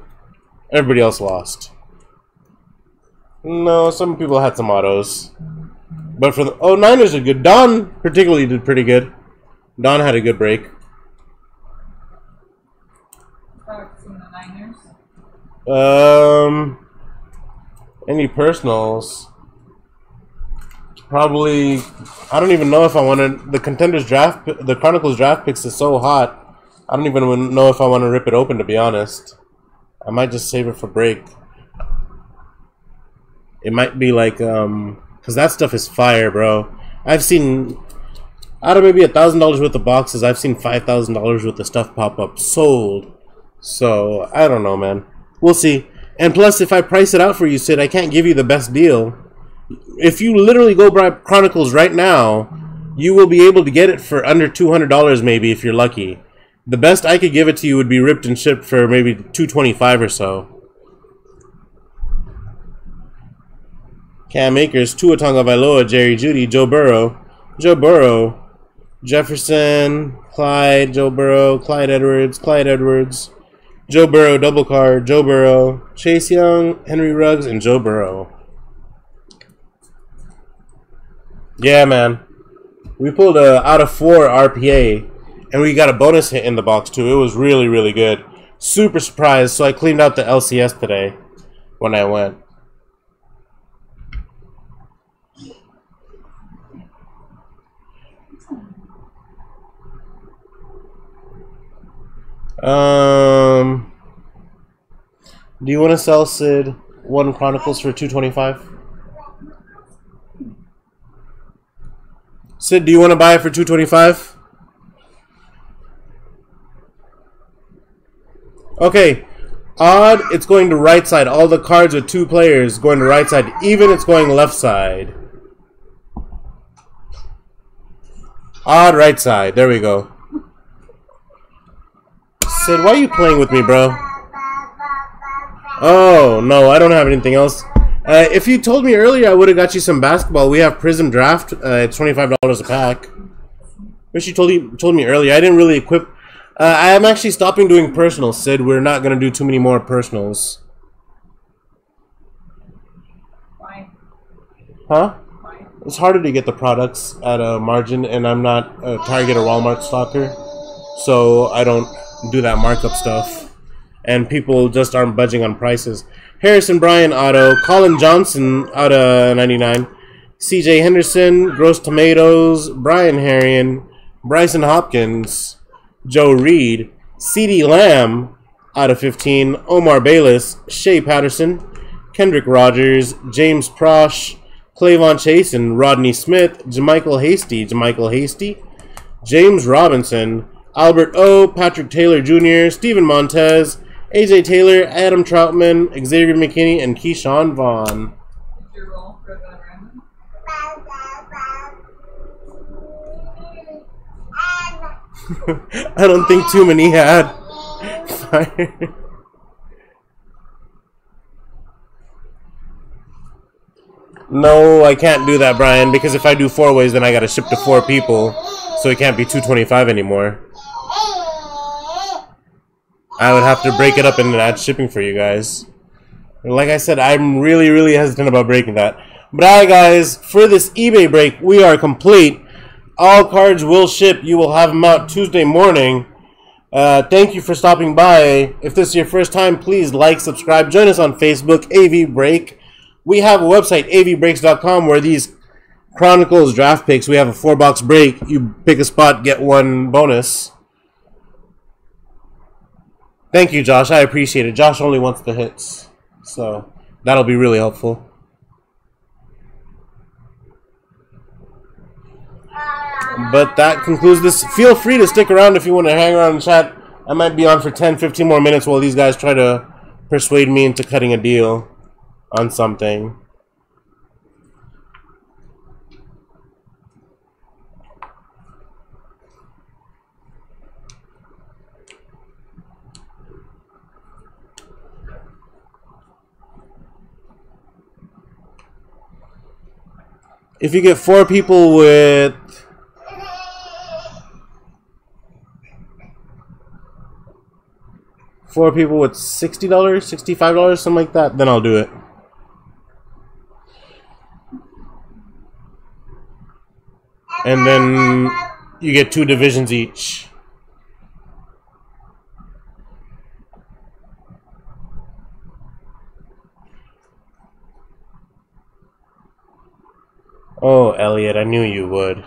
Speaker 1: Everybody else lost. No, some people had some autos. But for the oh Niners good. Don particularly did pretty good. Don had a good break. Um, any personals? Probably. I don't even know if I wanted the contenders draft. The Chronicles draft picks is so hot. I don't even know if I want to rip it open. To be honest, I might just save it for break. It might be like um, cause that stuff is fire, bro. I've seen out of maybe a thousand dollars worth of boxes, I've seen five thousand dollars worth of stuff pop up sold. So I don't know, man. We'll see. And plus, if I price it out for you, Sid, I can't give you the best deal. If you literally go buy Chronicles right now, you will be able to get it for under two hundred dollars, maybe if you're lucky. The best I could give it to you would be ripped and shipped for maybe two twenty five or so. Cam Akers, Tua Tagovailoa, Jerry Jeudy, Joe Burrow, Joe Burrow, Jefferson, Clyde, Joe Burrow, Clyde Edwards, Clyde Edwards, Joe Burrow double card, Joe Burrow, Chase Young, Henry Ruggs, and Joe Burrow. Yeah, man. We pulled a out of four RPA, and we got a bonus hit in the box too. It was really, really good. Super surprised. So I cleaned out the LCS today when I went. Um, do you want to sell Sid one Chronicles for two twenty five? Sid, do you want to buy it for two twenty five? Okay, odd. It's going to right side. All the cards with two players going to right side. Even it's going left side. Odd right side. There we go. Sid, why are you playing with me, bro? Oh, no, I don't have anything else. Uh, if you told me earlier, I would have got you some basketball. We have Prizm Draft. Uh, it's $25 a pack. Wish you told, you told me earlier. I didn't really equip... Uh, I am actually stopping doing personals, Sid. We're not going to do too many more personals.
Speaker 2: Why?
Speaker 1: Huh?
Speaker 2: Why?
Speaker 1: It's harder to get the products at a margin, and I'm not a Target or Walmart stalker, so I don't do that markup stuff. And people just aren't budging on prices. Harrison Bryan auto, Collin Johnson out of 99, CJ Henderson, Gross Tomatoes, Brian Herrien, Brycen Hopkins, Joe Reed, CeeDee Lamb out of 15, Omar Bayless, Shea Patterson, Kendrick Rogers, James Proche, K'Lavon Chaisson, Rodney Smith, JaMycal Hasty, JaMycal Hasty, James Robinson, Albert O, Patrick Taylor Jr., Steven Montez, AJ Taylor, Adam Trautman, Xavier McKinney, and Ke'Shawn Vaughn. I don't think too many had. No, I can't do that, Brian, because if I do four ways, then I gotta ship to four people, so it can't be 225 anymore. I would have to break it up and add shipping for you guys. Like I said, I'm really, really hesitant about breaking that. But alright, guys, for this eBay break, we are complete. All cards will ship. You will have them out Tuesday morning. Uh, thank you for stopping by. If this is your first time, please like, subscribe, join us on Facebook, AV Break. We have a website, avbreaks.com, where these Chronicles draft picks, we have a four box break. You pick a spot, get one bonus. Thank you, Josh. I appreciate it. Josh only wants the hits, so that'll be really helpful. But that concludes this. Feel free to stick around if you want to hang around and chat. I might be on for 10, 15 more minutes while these guys try to persuade me into cutting a deal on something. If you get four people with four people with sixty dollars, sixty-five dollars, something like that, then I'll do it. And then you get two divisions each. Oh, Elliot, I knew you would.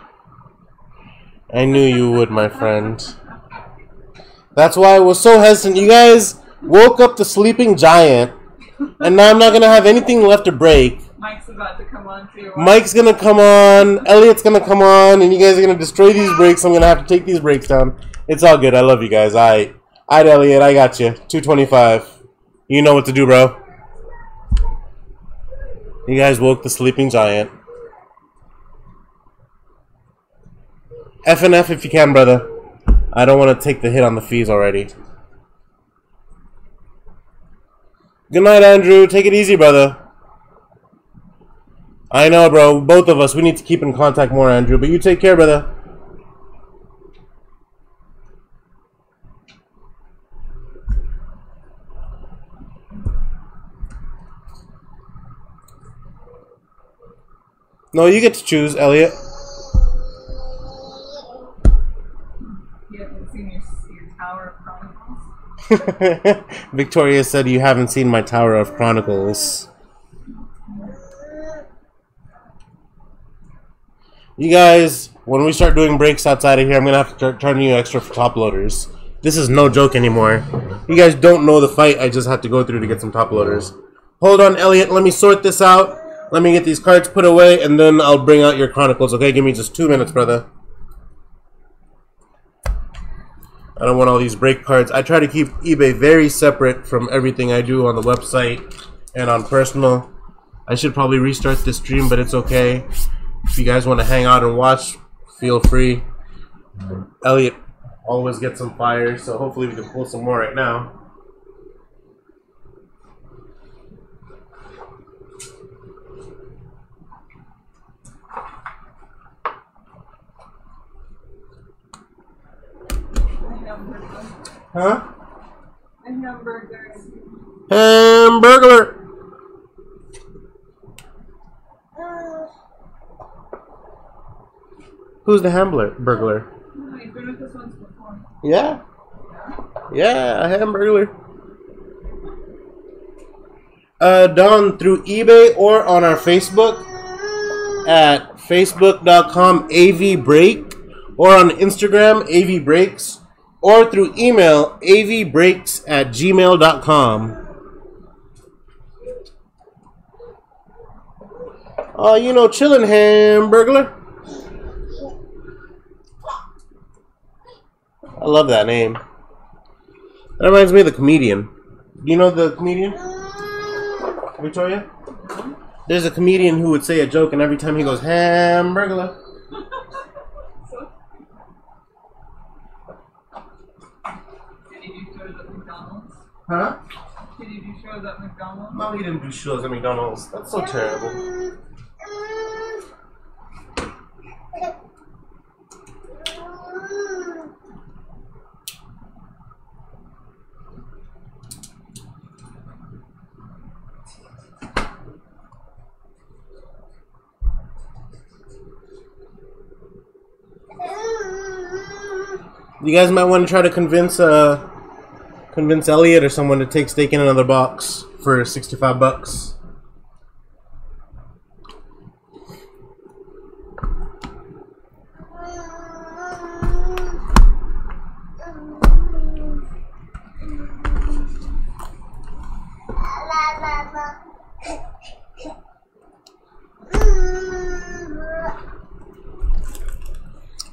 Speaker 1: I knew you would, my friend. That's why I was so hesitant. You guys woke up the sleeping giant, and now I'm not gonna have anything left to break.
Speaker 2: Mike's about to come on too.
Speaker 1: Mike's gonna come on, Elliot's gonna come on, and you guys are gonna destroy these breaks. I'm gonna have to take these breaks down. It's all good. I love you guys. I, alright, Elliot, I got you. 225. You know what to do, bro. You guys woke the sleeping giant. F and F if you can, brother. I don't want to take the hit on the fees already. Good night, Andrew. Take it easy, brother. I know, bro. Both of us. We need to keep in contact more, Andrew. But you take care, brother. No, you get to choose, Elliot. Victoria said you haven't seen my Tower of Chronicles. You guys, when we start doing breaks outside of here, I'm gonna have to charging you extra for top loaders. This is no joke anymore. You guys don't know the fight I just had to go through to get some top loaders. Hold on, Elliot. Let me sort this out. Let me get these cards put away, and then I'll bring out your Chronicles. Okay, give me just two minutes, brother. I don't want all these break cards. I try to keep eBay very separate from everything I do on the website and on personal. I should probably restart this stream, but it's okay. If you guys want to hang out and watch, feel free. Elliot always gets some fire, so hopefully we can pull some more right now. Huh?
Speaker 2: A hamburger.
Speaker 1: Hamburglar. Who's the Hambler burglar?
Speaker 2: No, you've been with us once before.
Speaker 1: Yeah. Yeah, a hamburger. Uh, done through eBay or on our Facebook at facebook.com avbreak or on Instagram avbreaks or through email avbreaks at gmail.com. Oh, uh, you know, chillin' hamburglar. I love that name. That reminds me of the comedian. You know the comedian? Victoria? There's a comedian who would say a joke, and every time he goes, Hamburglar.
Speaker 2: Did he do shows at McDonald's?
Speaker 1: Huh?
Speaker 2: Did he do shows at McDonald's?
Speaker 1: He didn't do shows at McDonald's. That's so terrible. You guys might want to try to convince uh Convince Elliot or someone to take stake in another box for 65 bucks.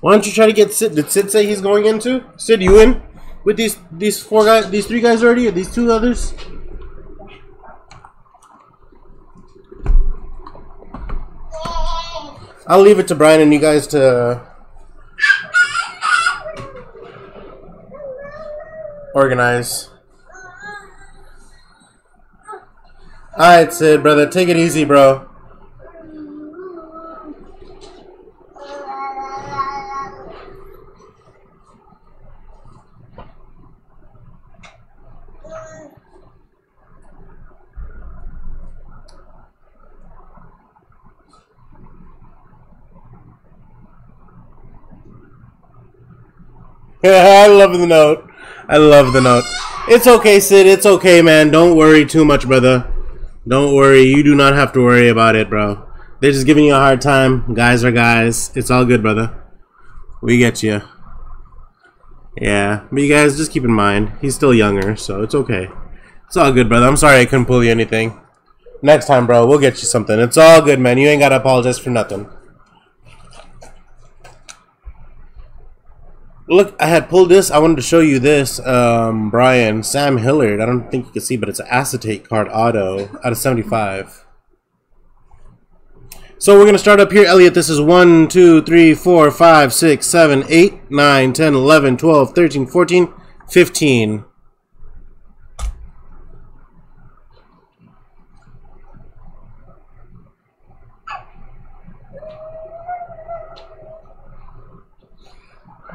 Speaker 1: Why don't you try to get Sid? Did Sid say he's going into? Sid, you in? With these these four guys, these three guys already, these two others? I'll leave it to Brian and you guys to organize. Alright, Sid, brother, take it easy, bro. I love the note. I love the note. It's okay, Sid. It's okay, man. Don't worry too much, brother. Don't worry. You do not have to worry about it, bro. They're just giving you a hard time. Guys are guys. It's all good, brother. We get you. Yeah. But you guys, just keep in mind, he's still younger, so it's okay. It's all good, brother. I'm sorry I couldn't pull you anything. Next time, bro, we'll get you something. It's all good, man. You ain't got to apologize for nothing. Look, I had pulled this. I wanted to show you this, um, Brian. Sam Hillard. I don't think you can see, but it's an acetate card auto out of 75. So we're going to start up here, Elliot. This is 1, 2, 3, 4, 5, 6, 7, 8, 9, 10, 11, 12, 13, 14, 15.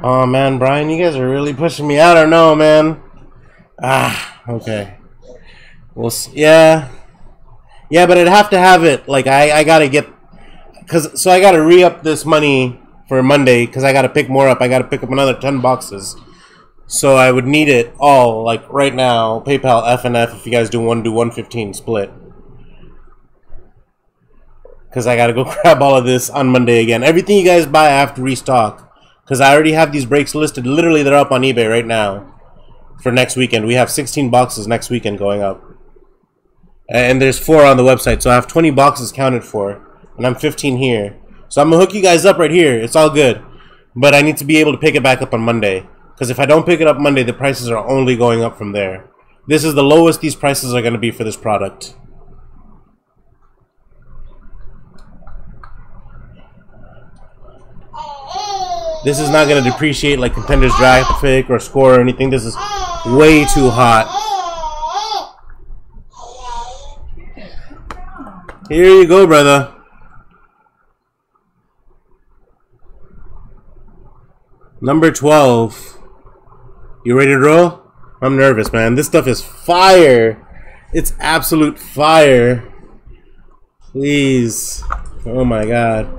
Speaker 1: Oh man, Brian, you guys are really pushing me. I don't know, man. Ah, okay. We'll see. Yeah, yeah, but I'd have to have it. Like I, I gotta get, cause so I gotta re up this money for Monday because I gotta pick more up. I gotta pick up another ten boxes. So I would need it all like right now. PayPal F and F if you guys do one do one fifteen split. Cause I gotta go grab all of this on Monday again. Everything you guys buy, I have to restock. Because I already have these breaks listed. Literally, they're up on eBay right now for next weekend. We have 16 boxes next weekend going up. And there's four on the website, so I have 20 boxes counted for. And I'm 15 here. So I'm going to hook you guys up right here. It's all good. But I need to be able to pick it back up on Monday. Because if I don't pick it up Monday, the prices are only going up from there. This is the lowest these prices are going to be for this product. This is not going to depreciate like Contenders Graphic or Score or anything. This is way too hot. Here you go, brother. Number 12. You ready to roll? I'm nervous, man. This stuff is fire. It's absolute fire. Please. Oh my god.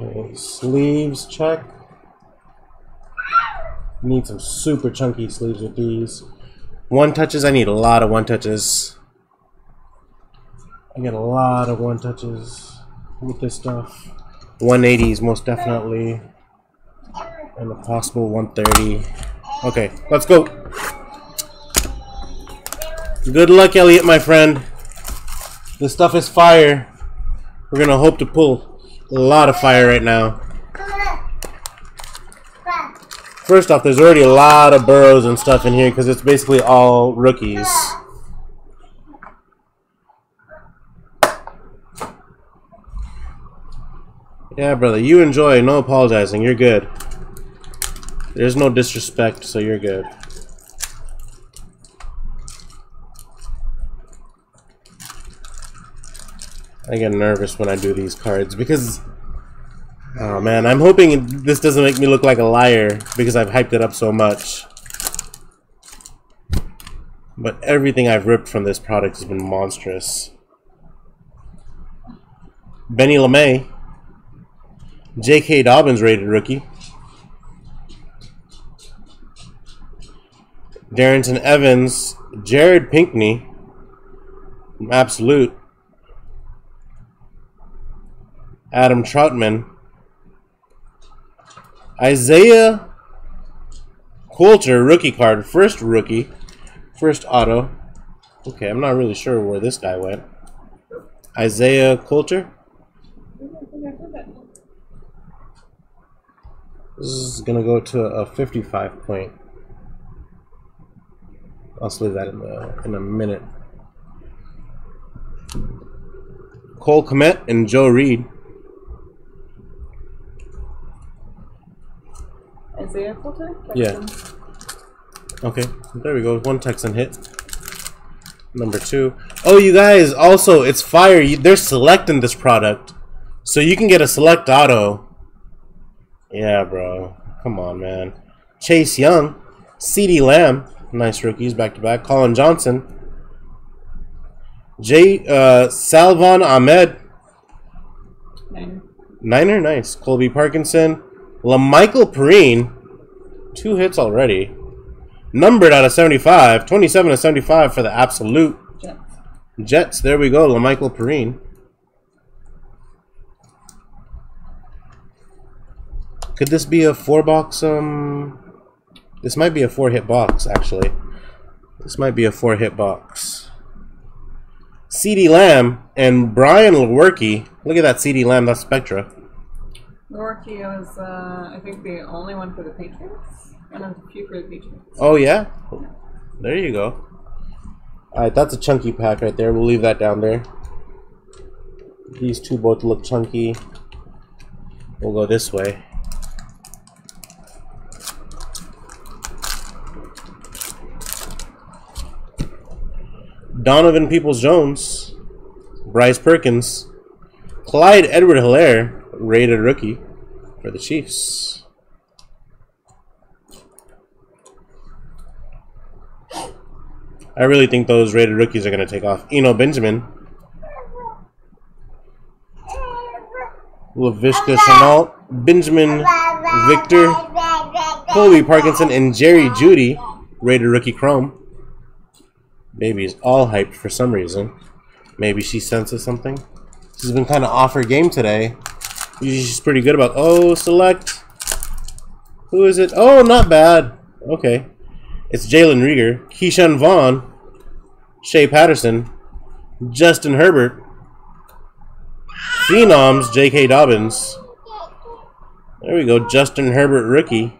Speaker 1: Okay, sleeves check. Need some super chunky sleeves with these. One touches, I need a lot of one touches. I get a lot of one touches with this stuff. 180s most definitely. And a possible 130. Okay, let's go. Good luck, Elliot, my friend. This stuff is fire. We're gonna hope to pull a lot of fire right now. First off, there's already a lot of burrows and stuff in here because it's basically all rookies. Yeah, brother, you enjoy. No apologizing. You're good. There's no disrespect, so you're good. I get nervous when I do these cards because oh man, I'm hoping this doesn't make me look like a liar because I've hyped it up so much. But everything I've ripped from this product has been monstrous. Benny LeMay, J.K. Dobbins rated rookie. Darrynton Evans, Jared Pinkney, Absolute. Adam Trautman. Isaiah Coulter, rookie card. First rookie. First auto. Okay, I'm not really sure where this guy went. Isaiah Coulter. This is gonna go to a 55 point. I'll leave that in the in a minute. Cole Kmet and Joe Reed.
Speaker 2: Isaiah Coulter?
Speaker 1: Yeah. Okay, there we go. One Texan hit. Number two. Oh, you guys, also, it's fire. You, they're selecting this product. So you can get a select auto. Yeah, bro. Come on, man. Chase Young. CeeDee Lamb. Nice rookies back to back. Collin Johnson. J. Uh, Salvon Ahmed.
Speaker 2: Nine.
Speaker 1: Niner, nice. Colby Parkinson. La'Mical Perine. Two hits already. Numbered out of 75. 27 to 75 for the absolute.
Speaker 2: Jets.
Speaker 1: Jets, there we go. La'Mical Perine. Could this be a four box? Um, this might be a four hit box actually. This might be a four hit box. CeeDee Lamb and Brian Lewerke. Look at that CeeDee Lamb. That's Spectra.
Speaker 2: Lewerke was, uh, I think, the only one for the Patriots. And a few for the Patriots.
Speaker 1: Oh yeah, there you go. All right, that's a chunky pack right there. We'll leave that down there. These two both look chunky. We'll go this way. Donovan Peoples Jones, Bryce Perkins, Clyde Edward Helaire, rated rookie for the Chiefs. I really think those rated rookies are going to take off. Eno Benjamin, Laviska Shenault, Benjamin Victor, Colby Parkinson, and Jerry Jeudy, rated rookie Chrome. Baby's all hyped for some reason. Maybe she senses something. She's been kind of off her game today. She's pretty good about. Oh, select. Who is it? Oh, not bad. Okay. It's Jalen Reagor, Ke'Shawn Vaughn, Shea Patterson, Justin Herbert, Phenoms, J.K. Dobbins. There we go, Justin Herbert rookie,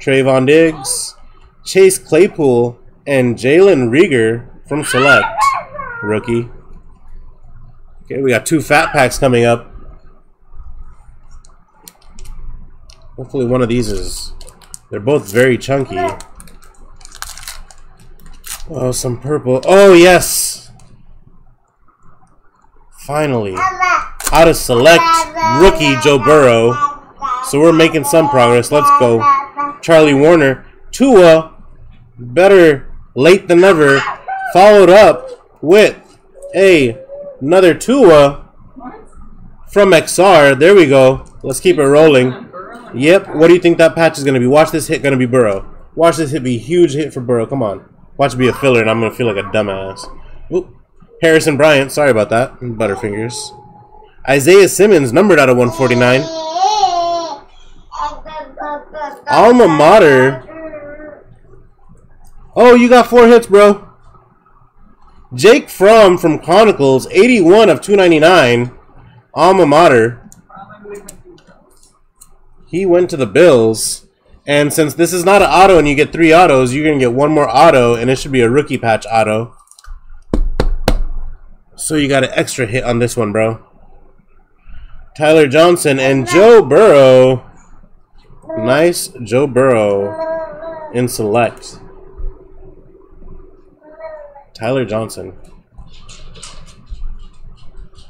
Speaker 1: Trevon Diggs, Chase Claypool, and Jalen Reagor from Select rookie. Okay, we got two fat packs coming up. Hopefully one of these is... They're both very chunky. Oh, some purple. Oh, yes! Finally. Out of select rookie Joe Burrow. So we're making some progress. Let's go. Charlie Woerner. Tua. Better late than never. Followed up with a another Tua from XR. There we go. Let's keep it rolling. Yep. What do you think that patch is going to be? Watch this hit going to be Burrow. Watch this hit be huge hit for Burrow. Come on. Watch it be a filler, and I'm going to feel like a dumbass. Oop. Harrison Bryant. Sorry about that. Butterfingers. Isaiah Simmons, numbered out of 149. Alma Mater. Oh, you got four hits, bro. Jake Fromm from Chronicles, 81 of 299. Alma Mater.
Speaker 2: probably went through those.
Speaker 1: He went to the Bills. And since this is not an auto and you get three autos, you're going to get one more auto, and it should be a rookie patch auto. So you got an extra hit on this one, bro. Tyler Johnson and Joe Burrow. Nice Joe Burrow in select. Tyler Johnson.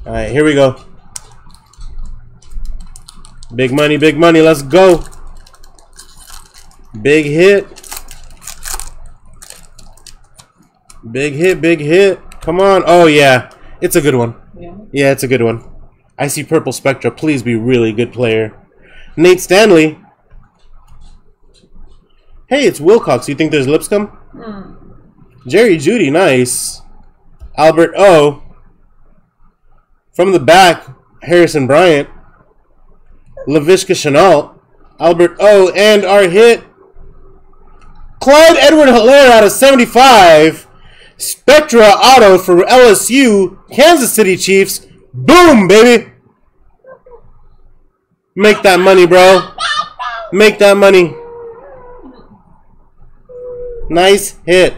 Speaker 1: All right, here we go. Big money, big money. Let's go. Big hit. Big hit, big hit. Come on. Oh, yeah. It's a good one.
Speaker 2: Yeah.
Speaker 1: Yeah, it's a good one. I see Purple Spectra. Please be really good player. Nate Stanley. Hey, it's Wilcox. You think there's Lipscomb?
Speaker 2: Hmm.
Speaker 1: Jerry Jeudy, nice. Albert O. From the back, Harrison Bryant, Laviska Shenault, Albert O, and our hit Clyde Edward Helaire out of 75. Spectra Auto for LSU, Kansas City Chiefs. Boom, baby. Make that money, bro. Make that money. Nice hit.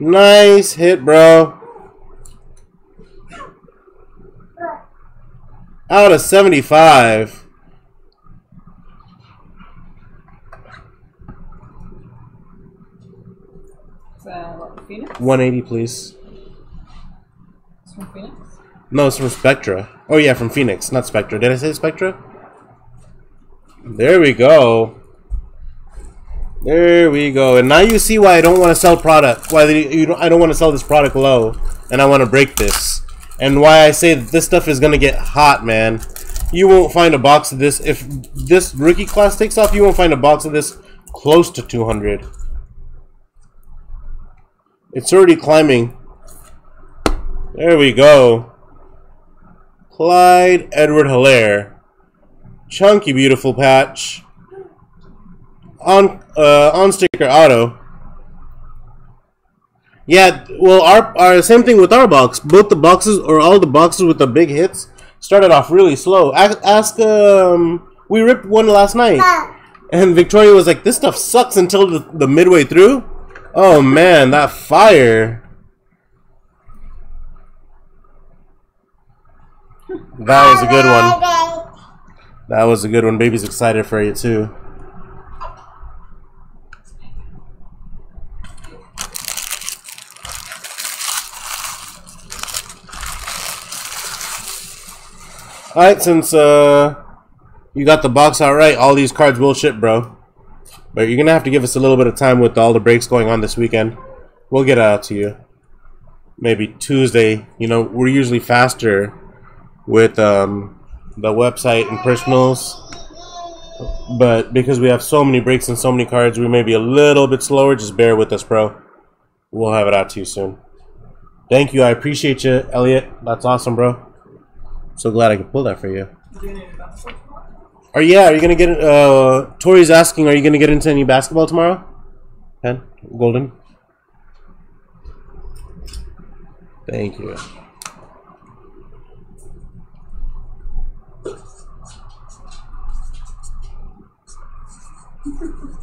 Speaker 1: Nice hit, bro. Out of 75.
Speaker 2: Is Phoenix?
Speaker 1: 180, please.
Speaker 2: It's from Phoenix?
Speaker 1: No, it's from Spectra. Oh, yeah, from Phoenix, not Spectra. Did I say Spectra? There we go. There we go. And now you see why I don't want to sell product. Why the, you don't, I don't want to sell this product low. And I want to break this. And why I say that this stuff is going to get hot, man. You won't find a box of this. If this rookie class takes off, you won't find a box of this close to 200. It's already climbing. There we go. Clyde Edward Helaire. Chunky beautiful patch. On uh on sticker auto. Yeah, well our our same thing with our box. Both the boxes or all the boxes with the big hits started off really slow. Ask, ask um we ripped one last night. And Victoria was like, This stuff sucks until the, the midway through. Oh man, that fire. That was a good one. That was a good one. Baby's excited for you too. Alright, since uh you got the box out right, all these cards will ship, bro. But you're gonna have to give us a little bit of time with all the breaks going on this weekend. We'll get out to you. Maybe Tuesday. You know, we're usually faster with um, the website and personals. But because we have so many breaks and so many cards, we may be a little bit slower. Just bear with us, bro. We'll have it out to you soon. Thank you. I appreciate you, Elliot. That's awesome, bro. So glad I could pull that for you. Are yeah? Are you gonna get? Uh, Tori's asking. Are you gonna get into any basketball tomorrow? Pen, golden. Thank you.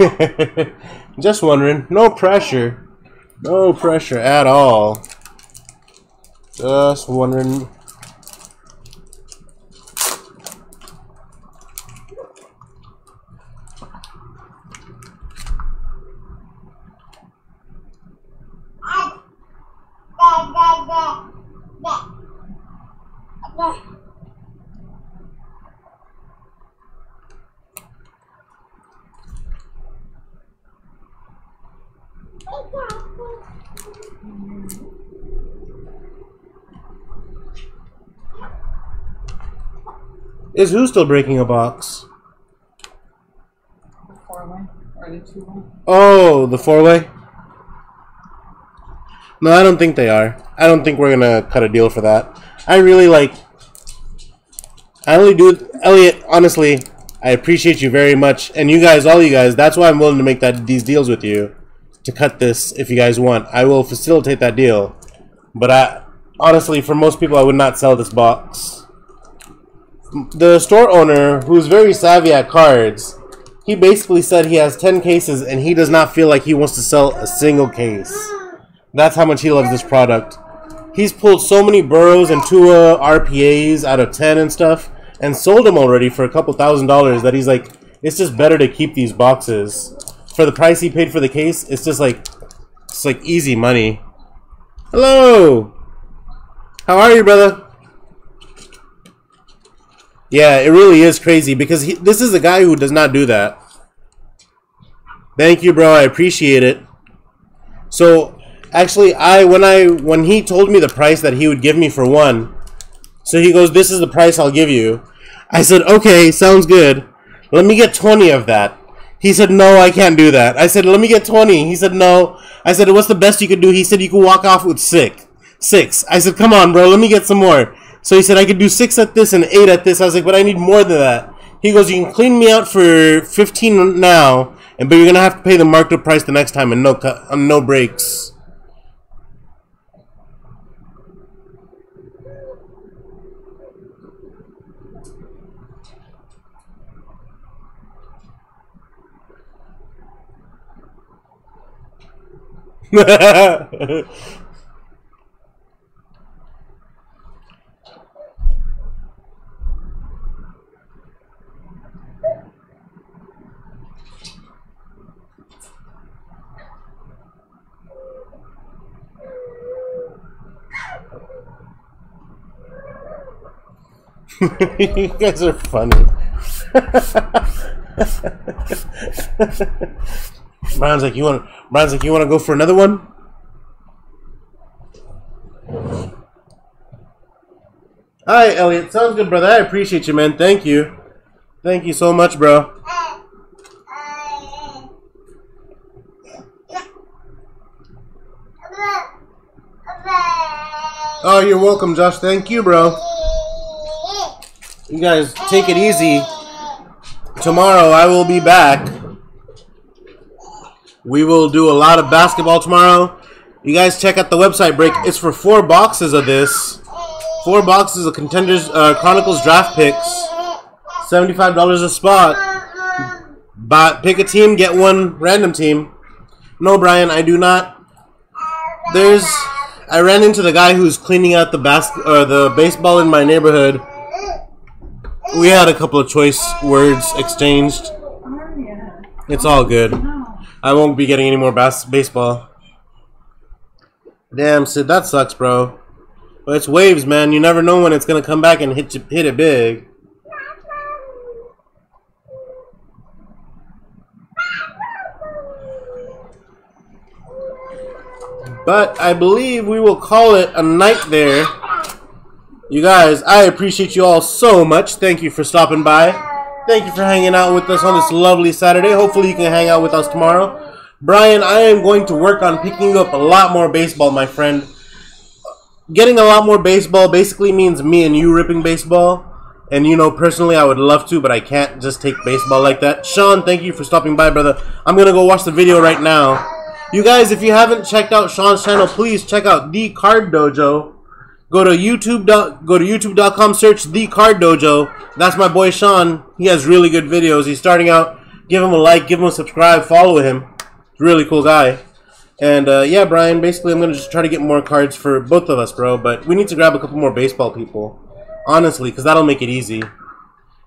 Speaker 1: Just wondering. No pressure. No pressure at all. Just wondering. Is who still breaking a box?
Speaker 2: The four way? Or the two way?
Speaker 1: Oh, the four way? No, I don't think they are. I don't think we're gonna cut a deal for that. I really like. I only do Elliot. Honestly, I appreciate you very much, and you guys, all you guys. That's why I'm willing to make that these deals with you to cut this if you guys want. I will facilitate that deal, but I honestly, for most people, I would not sell this box. The store owner, who's very savvy at cards, he basically said he has 10 cases and he does not feel like he wants to sell a single case. That's how much he loves this product. He's pulled so many Burrows and Tua RPAs out of 10 and stuff and sold them already for a couple thousand dollars that he's like, it's just better to keep these boxes. For the price he paid for the case, it's just like, it's like easy money. Hello! How are you, brother? Yeah, it really is crazy because he, this is a guy who does not do that. Thank you, bro. I appreciate it. So, Actually, I when I when he told me the price that he would give me for one, so he goes, "This is the price I'll give you." I said, "Okay, sounds good. Let me get twenty of that." He said, "No, I can't do that." I said, "Let me get 20. He said, "No." I said, "What's the best you could do?" He said, "You could walk off with six. Six. I said, "Come on, bro. Let me get some more." So he said, "I could do six at this and eight at this." I was like, "But I need more than that." He goes, "You can clean me out for 15 now, and but you're gonna have to pay the marked up price the next time and no cut, no breaks." you guys are funny. Brian's like, you want? Brian's like, you want to go for another one? Hi, Elliot. Sounds good, brother. I appreciate you, man. Thank you. Thank you so much, bro. Oh, you're welcome, Josh. Thank you, bro. You guys take it easy. Tomorrow I will be back. We will do a lot of basketball tomorrow. You guys check out the website break. It's for four boxes of this. Four boxes of Contenders uh, Chronicles draft picks. Seventy-five dollars a spot. But pick a team, get one random team. No, Brian, I do not. There's. I ran into the guy who's cleaning out the bas- or the baseball in my neighborhood. We had a couple of choice words exchanged. It's all good. I won't be getting any more bas- baseball. Damn, Sid, that sucks, bro. But it's waves, man. You never know when it's gonna come back and hit you, hit it big. But I believe we will call it a night there. You guys, I appreciate you all so much. Thank you for stopping by. Thank you for hanging out with us on this lovely Saturday. Hopefully, you can hang out with us tomorrow. Brian, I am going to work on picking up a lot more baseball, my friend. Getting a lot more baseball basically means me and you ripping baseball. And you know, personally, I would love to, but I can't just take baseball like that. Sean, thank you for stopping by, brother. I'm gonna go watch the video right now. You guys, if you haven't checked out Sean's channel, please check out the Card Dojo. Go to YouTube. Go to YouTube.com. Search the Card Dojo. That's my boy Sean. He has really good videos. He's starting out. Give him a like. Give him a subscribe. Follow him. Really cool guy. And uh, yeah, Brian. Basically, I'm gonna just try to get more cards for both of us, bro. But we need to grab a couple more baseball people, honestly, because that'll make it easy.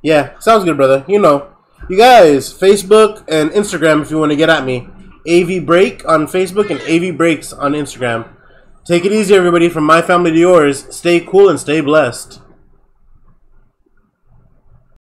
Speaker 1: Yeah, sounds good, brother. You know, you guys, Facebook and Instagram if you want to get at me. AV Break on Facebook and AV Breaks on Instagram. Take it easy, everybody. From my family to yours, stay cool and stay blessed.